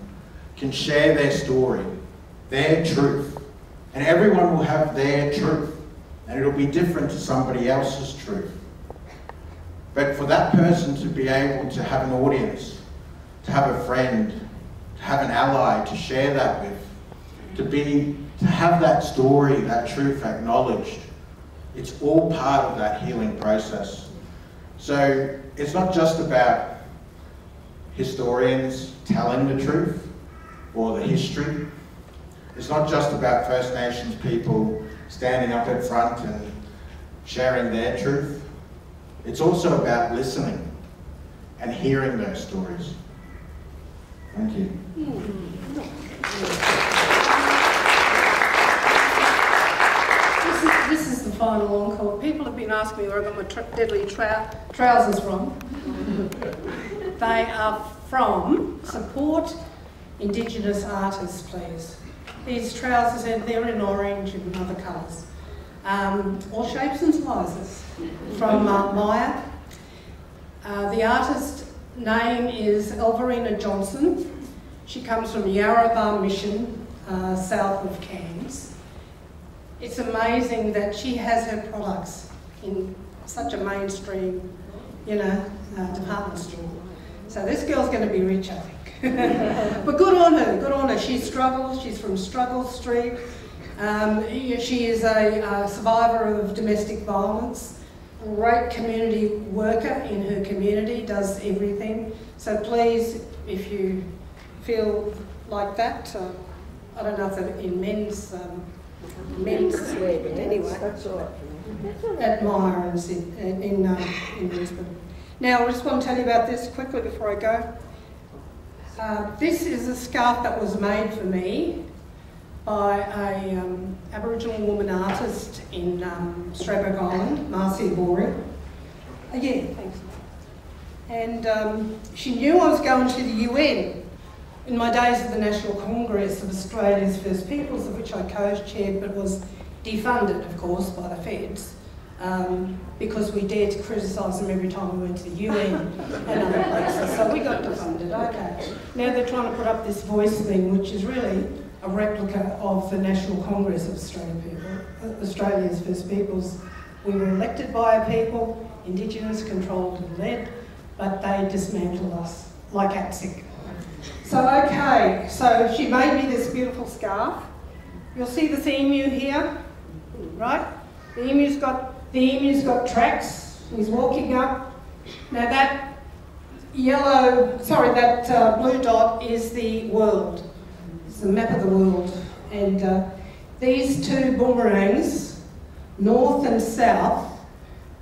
Speaker 3: can share their story, their truth, and everyone will have their truth, and it'll be different to somebody else's truth. But for that person to be able to have an audience, to have a friend, have an ally to share that with, to be to have that story, that truth acknowledged, it's all part of that healing process. So it's not just about historians telling the truth or the history. It's not just about First Nations people standing up in front and sharing their truth. It's also about listening and hearing those stories. Thank you.
Speaker 5: This is, this is the final encore. People have been asking me where I got my tr deadly trou trousers from. they are from Support Indigenous Artists, please. These trousers, they're in orange and other colours. Um, all shapes and sizes from uh, Myer. Uh, the artist name is Elverina Johnson. She comes from Yarrabah Mission, uh, south of Cairns. It's amazing that she has her products in such a mainstream, you know, uh, department store. So this girl's going to be rich, I think. but good on her, good on her. She struggles, she's from Struggle Street. Um, she is a, a survivor of domestic violence, great community worker in her community, does everything. So please, if you feel like that, uh, I don't know if it in men's, um, men's but anyway, that's all right. at Myer in, in, in Brisbane. Now, I just want to tell you about this quickly before I go. Uh, this is a scarf that was made for me by a um, Aboriginal woman artist in um, Stradbroke Island, Marcia Boring. Uh, yeah, thanks. And um, she knew I was going to the UN in my days of the National Congress of Australia's First Peoples, of which I co-chaired, but was defunded, of course, by the feds. Um, because we dared to criticise them every time we went to the UN and other places. So we got defunded, okay. Now they're trying to put up this voice thing, which is really a replica of the National Congress of Australian People, uh, Australia's First Peoples. We were elected by a people, Indigenous, controlled and led, but they dismantled us like ATSIC. So, okay, so she made me this beautiful scarf. You'll see this emu here, right? The emu's got the emu's got tracks. He's walking up. Now that yellow, sorry, that uh, blue dot is the world. The map of the world. And uh, these two boomerangs, north and south,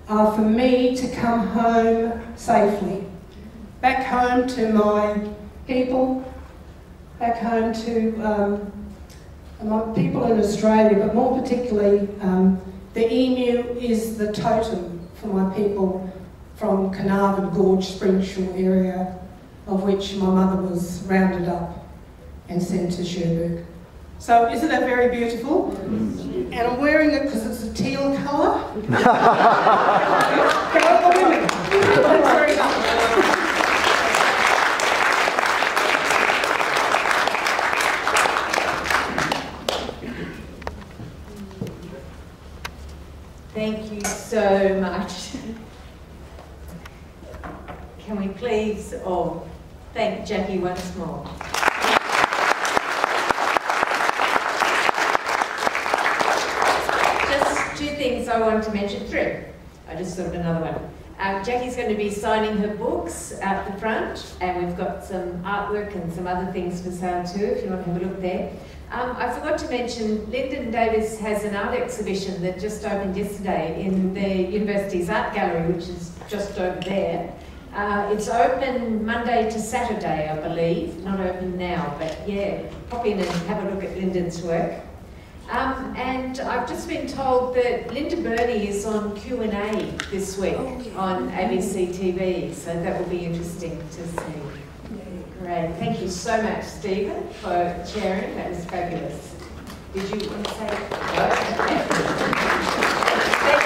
Speaker 5: are for me to come home safely. Back home to my people, back home to um, my people in Australia, but more particularly um, the emu is the totem for my people from Carnarvon Gorge, Springsure area, of which my mother was rounded up and sent to Cherbourg. So isn't that very beautiful? Mm. And I'm wearing it because it's a teal colour. Go the women. Thanks very much.
Speaker 1: Thank you so much. Can we please all thank Jackie once more? Just I want to mention, three. I just thought of another one. Um, Jackie's going to be signing her books out the front, and we've got some artwork and some other things for sale too, if you want to have a look there. Um, I forgot to mention, Lyndon Davis has an art exhibition that just opened yesterday in the university's art gallery, which is just over there. Uh, it's open Monday to Saturday, I believe. Not open now, but yeah, pop in and have a look at Lyndon's work. Um, and I've just been told that Linda Burney is on Q&A this week on ABC TV, so that will be interesting to see. Great. Thank you so much, Stephen, for chairing. That was fabulous. Did you want to say?